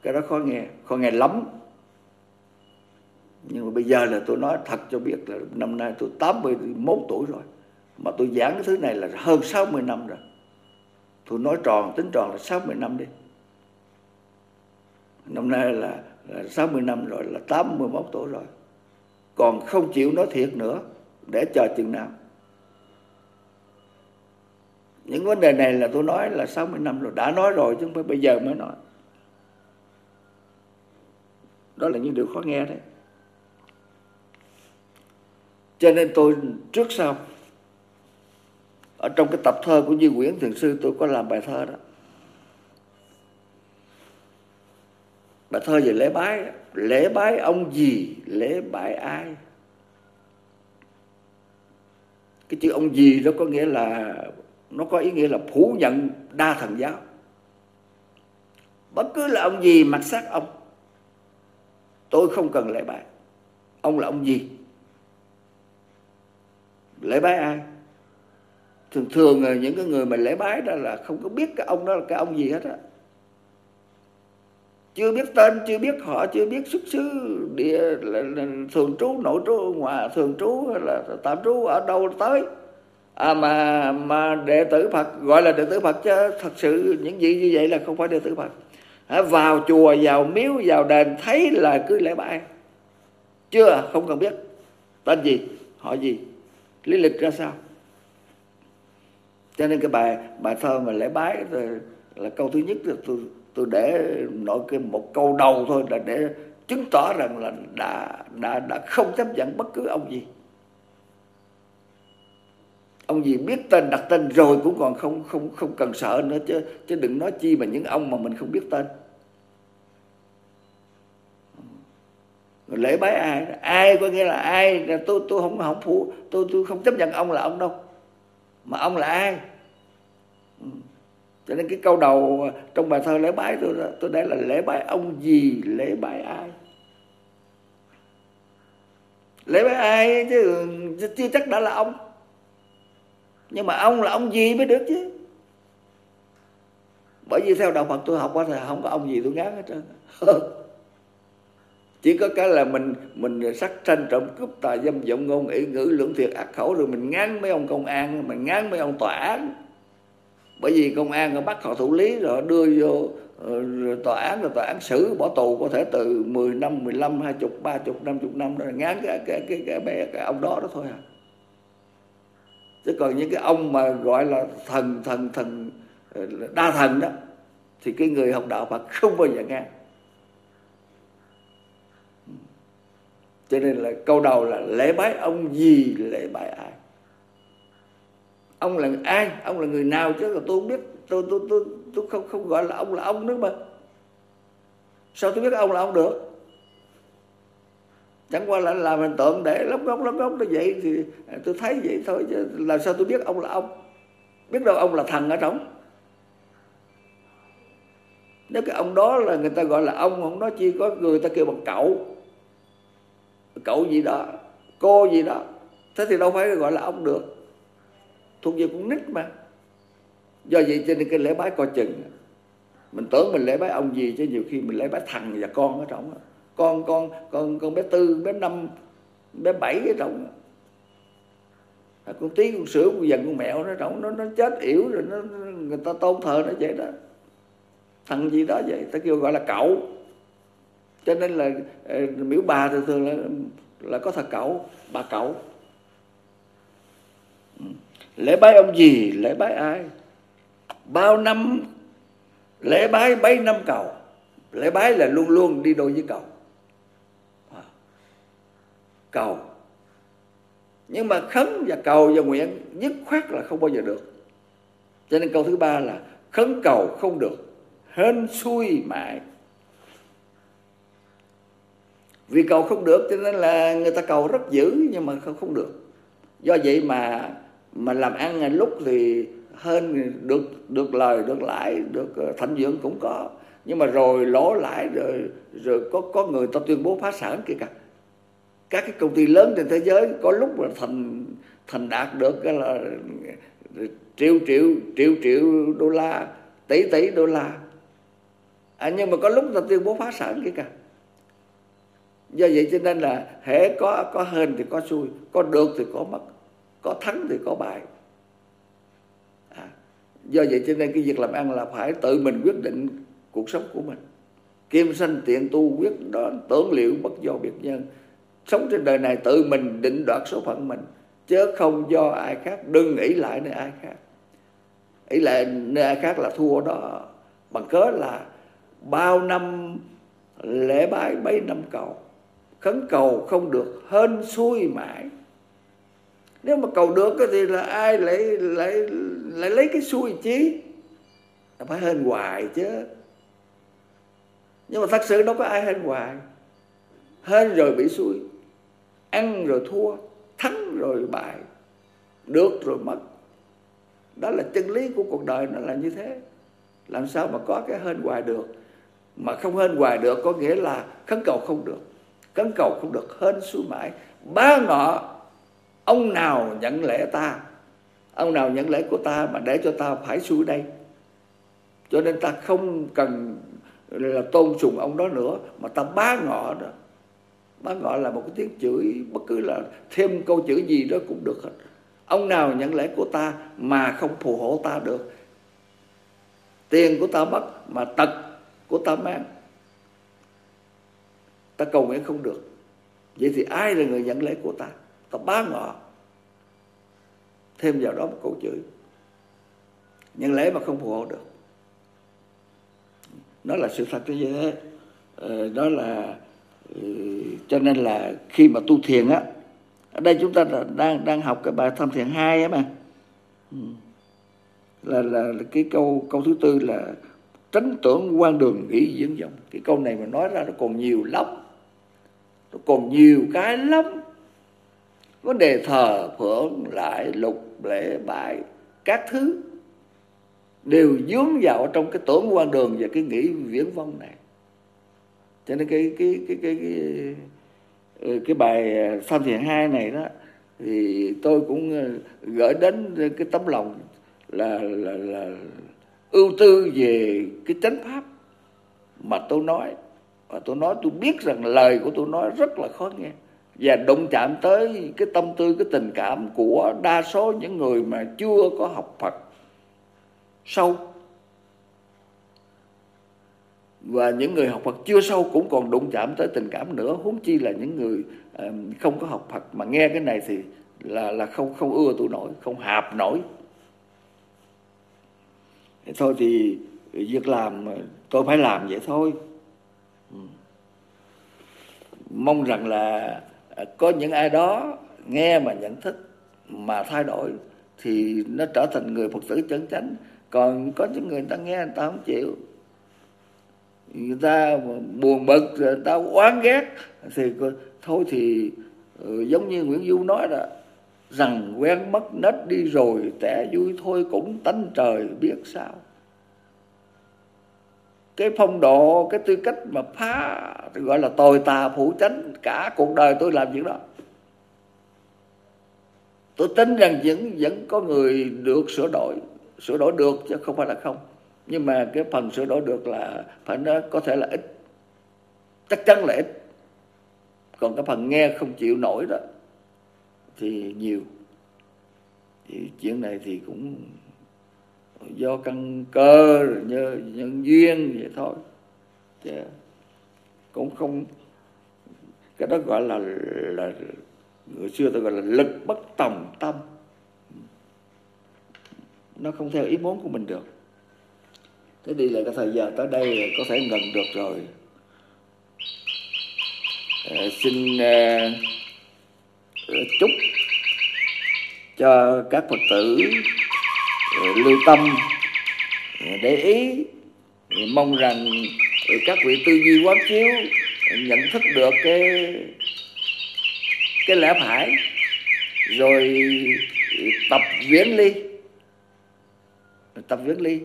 cái đó khó nghe khó nghe lắm. Nhưng mà bây giờ là tôi nói thật cho biết là năm nay tôi 81 tuổi rồi. Mà tôi giảng cái thứ này là hơn 60 năm rồi. Tôi nói tròn tính tròn là 60 năm đi. Năm nay là, là 60 năm rồi là 81 tuổi rồi. Còn không chịu nói thiệt nữa để chờ chừng nào. Những vấn đề này là tôi nói là 60 năm rồi. Đã nói rồi chứ không phải bây giờ mới nói đó là những điều khó nghe đấy. Cho nên tôi trước sau, ở trong cái tập thơ của Duy Nguyễn Thiền Sư, tôi có làm bài thơ đó. Bài thơ về lễ bái lễ bái ông gì, lễ bái ai? Cái chữ ông gì đó có nghĩa là, nó có ý nghĩa là phủ nhận đa thần giáo. Bất cứ là ông gì, mặc sắc ông tôi không cần lễ bái. Ông là ông gì? Lễ bái ai? Thường thường những cái người mà lễ bái đó là không có biết cái ông đó là cái ông gì hết á. Chưa biết tên chưa biết họ chưa biết xuất xứ địa là, là, thường trú nội trú ngoài thường trú hay là tạm trú ở đâu tới. À mà mà đệ tử Phật gọi là đệ tử Phật chứ thật sự những gì như vậy là không phải đệ tử Phật vào chùa, vào miếu, vào đền, thấy là cứ lễ bái. Chưa? Không cần biết. Tên gì? Họ gì? Lý lịch ra sao? Cho nên cái bài bài thơ mà lễ bái là câu thứ nhất. Là tôi tôi để nói cái một câu đầu thôi là để chứng tỏ rằng là đã đã đã không chấp nhận bất cứ ông gì ông gì biết tên, đặt tên rồi cũng còn không không không cần sợ nữa chứ chứ đừng nói chi mà những ông mà mình không biết tên. Lễ bái ai? Ai có nghĩa là ai? Là tôi tôi không không phụ, tôi tôi không chấp nhận ông là ông đâu. Mà ông là ai? Ừ. Cho nên cái câu đầu trong bài thơ lễ bái tôi tôi để là lễ bái ông gì, lễ bái ai? Lễ bái ai chứ chưa chắc đã là ông nhưng mà ông là ông gì mới được chứ? Bởi vì theo đạo Phật tôi học qua thì không có ông gì tôi ngán hết trơn. Chỉ có cái là mình mình sắc tranh trộm cướp tà dâm vọng ngôn ý ngữ lưỡng thiệt ác khẩu rồi mình ngán mấy ông công an mình ngán mấy ông tòa án. Bởi vì công an họ bắt họ thủ lý rồi đưa vô ờ, rồi tòa án rồi tòa án xử bỏ tù có thể từ 10 năm 15 20 30 50 năm đó ngán cái cái cái cái, cái, cái ông đó đó thôi à chứ còn những cái ông mà gọi là thần thần thần ờ, đa thần đó, thì cái người học đạo Phật không bao giờ nghe. Cho nên là câu đầu là lễ bái ông gì, lễ bái ai? Ông là ai? Ông là người nào chứ? Tôi không biết. Tôi tôi tôi tôi không không gọi là ông là ông nữa mà. Sao tôi biết ông là ông được? Chẳng qua là làm hình tượng để lóc ngóc lóc ngóc nó vậy thì tôi thấy vậy thôi, chứ làm sao tôi biết ông là ông. Biết đâu ông là thần ở trong nếu cái ông đó là người ta gọi là ông ông đó chỉ có người ta kêu bằng cậu. Cậu gì đó, cô gì đó. Thế thì đâu phải gọi là ông được. Thuộc về con nít mà. Do vậy cho nên cái lễ bái coi chừng. Mình tưởng mình lễ bái ông gì chứ nhiều khi mình lễ bái thằng và con ở trong đó con con con con bé tư bé năm bé bảy ở trong à, con tí con sữa con dần con mẹo nó trong nó nó chết yểu rồi nó người ta tôn thờ nó vậy đó. Thằng gì đó vậy ta kêu gọi là cậu. Cho nên là ờ, miễu bà thường thường là là có thật cậu bà cậu. Ừ. Lễ bái ông gì lễ bái ai? Bao năm lễ bái bấy năm cầu lễ bái là luôn luôn đi đôi với cầu cầu. Nhưng mà khấn và cầu và nguyện nhất khoát là không bao giờ được. Cho nên câu thứ ba là khấn cầu không được, hên xui mãi vì cầu không được cho nên là người ta cầu rất dữ nhưng mà không không được. Do vậy mà mà làm ăn lúc thì hơn được được lời, được lãi, được ờ, thành dưỡng cũng có. Nhưng mà rồi lỗ lãi rồi rồi có có người ta tuyên bố phá sản kia cả các cái công ty lớn trên thế giới có lúc là thành thành đạt được cái là triệu triệu triệu triệu đô la tỷ tỷ đô la. À, nhưng mà có lúc là tuyên bố phá sản kia cả do vậy cho nên là hễ có có hên thì có xui có được thì có mất có thắng thì có bại. À, do vậy cho nên cái việc làm ăn là phải tự mình quyết định cuộc sống của mình. Kim sanh tiện tu quyết đoán tưởng liệu bất do biệt nhân sống trên đời này tự mình định đoạt số phận mình, chứ không do ai khác, đừng nghĩ lại nơi ai khác. Ý lại nơi ai khác là thua đó. Bằng cớ là bao năm lễ bái bấy năm cầu, khấn cầu không được, hên xuôi mãi. Nếu mà cầu được thì là ai lại lại lại lấy cái xuôi chí phải hên hoài chứ. Nhưng mà thật sự đâu có ai hên hoài. Hên rồi bị xuôi ăn rồi thua, thắng rồi bại, được rồi mất. Đó là chân lý của cuộc đời, nó là như thế. Làm sao mà có cái hên hoài được? Mà không hên hoài được có nghĩa là khấn cầu không được. Khấn cầu không được, hên suy mãi. Ba ngọ, ông nào nhận lễ ta? Ông nào nhận lễ của ta mà để cho ta phải xuôi đây? Cho nên ta không cần là tôn sùng ông đó nữa, mà ta bá ngọ đó bá gọi là một cái tiếng chửi, bất cứ là thêm câu chữ gì đó cũng được hết. Ông nào nhận lễ của ta mà không phù hộ ta được. Tiền của ta mất mà tật của ta mang. Ta cầu nguyện không được. Vậy thì ai là người nhận lễ của ta? Ta bá ngọ. Thêm vào đó một câu chửi. Nhận lễ mà không phù hộ được. Nó là sự thật như thế ờ, đó là cho nên là khi mà tu thiền á ở đây chúng ta đang đang học cái bài tham thiền hai á mà. Là, là là cái câu câu thứ tư là tránh tưởng quan đường nghĩ diễn dòng cái câu này mà nói ra nó còn nhiều lắm nó còn nhiều cái lắm. Vấn đề thờ phượng lại lục lễ bại các thứ đều dướng vào trong cái tưởng quan đường và cái nghĩ viễn vong này cho nên cái cái cái cái cái, cái, cái bài ờ, phan thiền hai này đó thì tôi cũng ờ, gửi đến cái tấm lòng là là là ưu tư về cái chánh pháp mà tôi nói. Và tôi nói tôi biết rằng lời của tôi nói rất là khó nghe. Và đụng chạm tới cái tâm tư cái tình cảm của đa số những người mà chưa có học Phật sâu và những người học Phật chưa sâu cũng còn đụng chạm tới tình cảm nữa. Huống chi là những người ờ, không có học Phật mà nghe cái này thì là là không không ưa tôi nổi, không hạp nổi. Thôi thì việc làm ờ, tôi phải làm vậy thôi. Ừ. Mong rằng là ờ, có những ai đó nghe mà nhận thức mà thay đổi thì nó trở thành người phật tử chân chánh. Còn có những người ta nghe người ta không chịu người ta buồn bực, người ta oán ghét, thì thôi thì ừ, giống như Nguyễn Du nói đó, rằng quen mất nết đi rồi, tẻ vui thôi cũng tánh trời, biết sao. Cái phong độ, cái tư cách mà phá, gọi là tồi tà phủ chánh, cả cuộc đời tôi làm chuyện đó. Tôi tin rằng vẫn vẫn có người được sửa đổi sửa đổi được chứ không phải là không nhưng mà cái phần sửa đổi được là phải nó có thể là ít. Chắc chắn là ít. Còn cái phần nghe không chịu nổi đó thì nhiều. Thì chuyện này thì cũng do căn cơ rồi nhân, nhân duyên vậy thôi. Chứ cũng không cái đó gọi là là người xưa tôi gọi là lực bất tòng tâm. Nó không theo ý muốn của mình được thế đi là cái thời giờ tới đây có thể ngừng được rồi. À, xin à, chúc cho các phật tử à, lưu tâm à, để ý mong rằng các vị tư duy quán chiếu nhận thức được cái cái lẽ phải rồi tập viễn ly. Tập viễn ly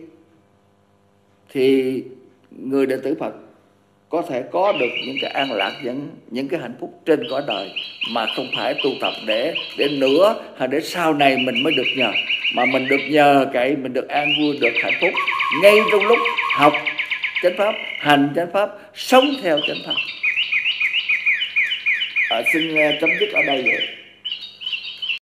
thì người đệ tử Phật có thể có được những cái an lạc những những cái hạnh phúc trên cõi đời mà không phải tu tập để để nữa hay để sau này mình mới được nhờ mà mình được nhờ cái mình được an vui được hạnh phúc ngay trong lúc học chánh pháp hành chánh pháp sống theo chánh pháp. À, xin à, chấm dứt ở đây vậy.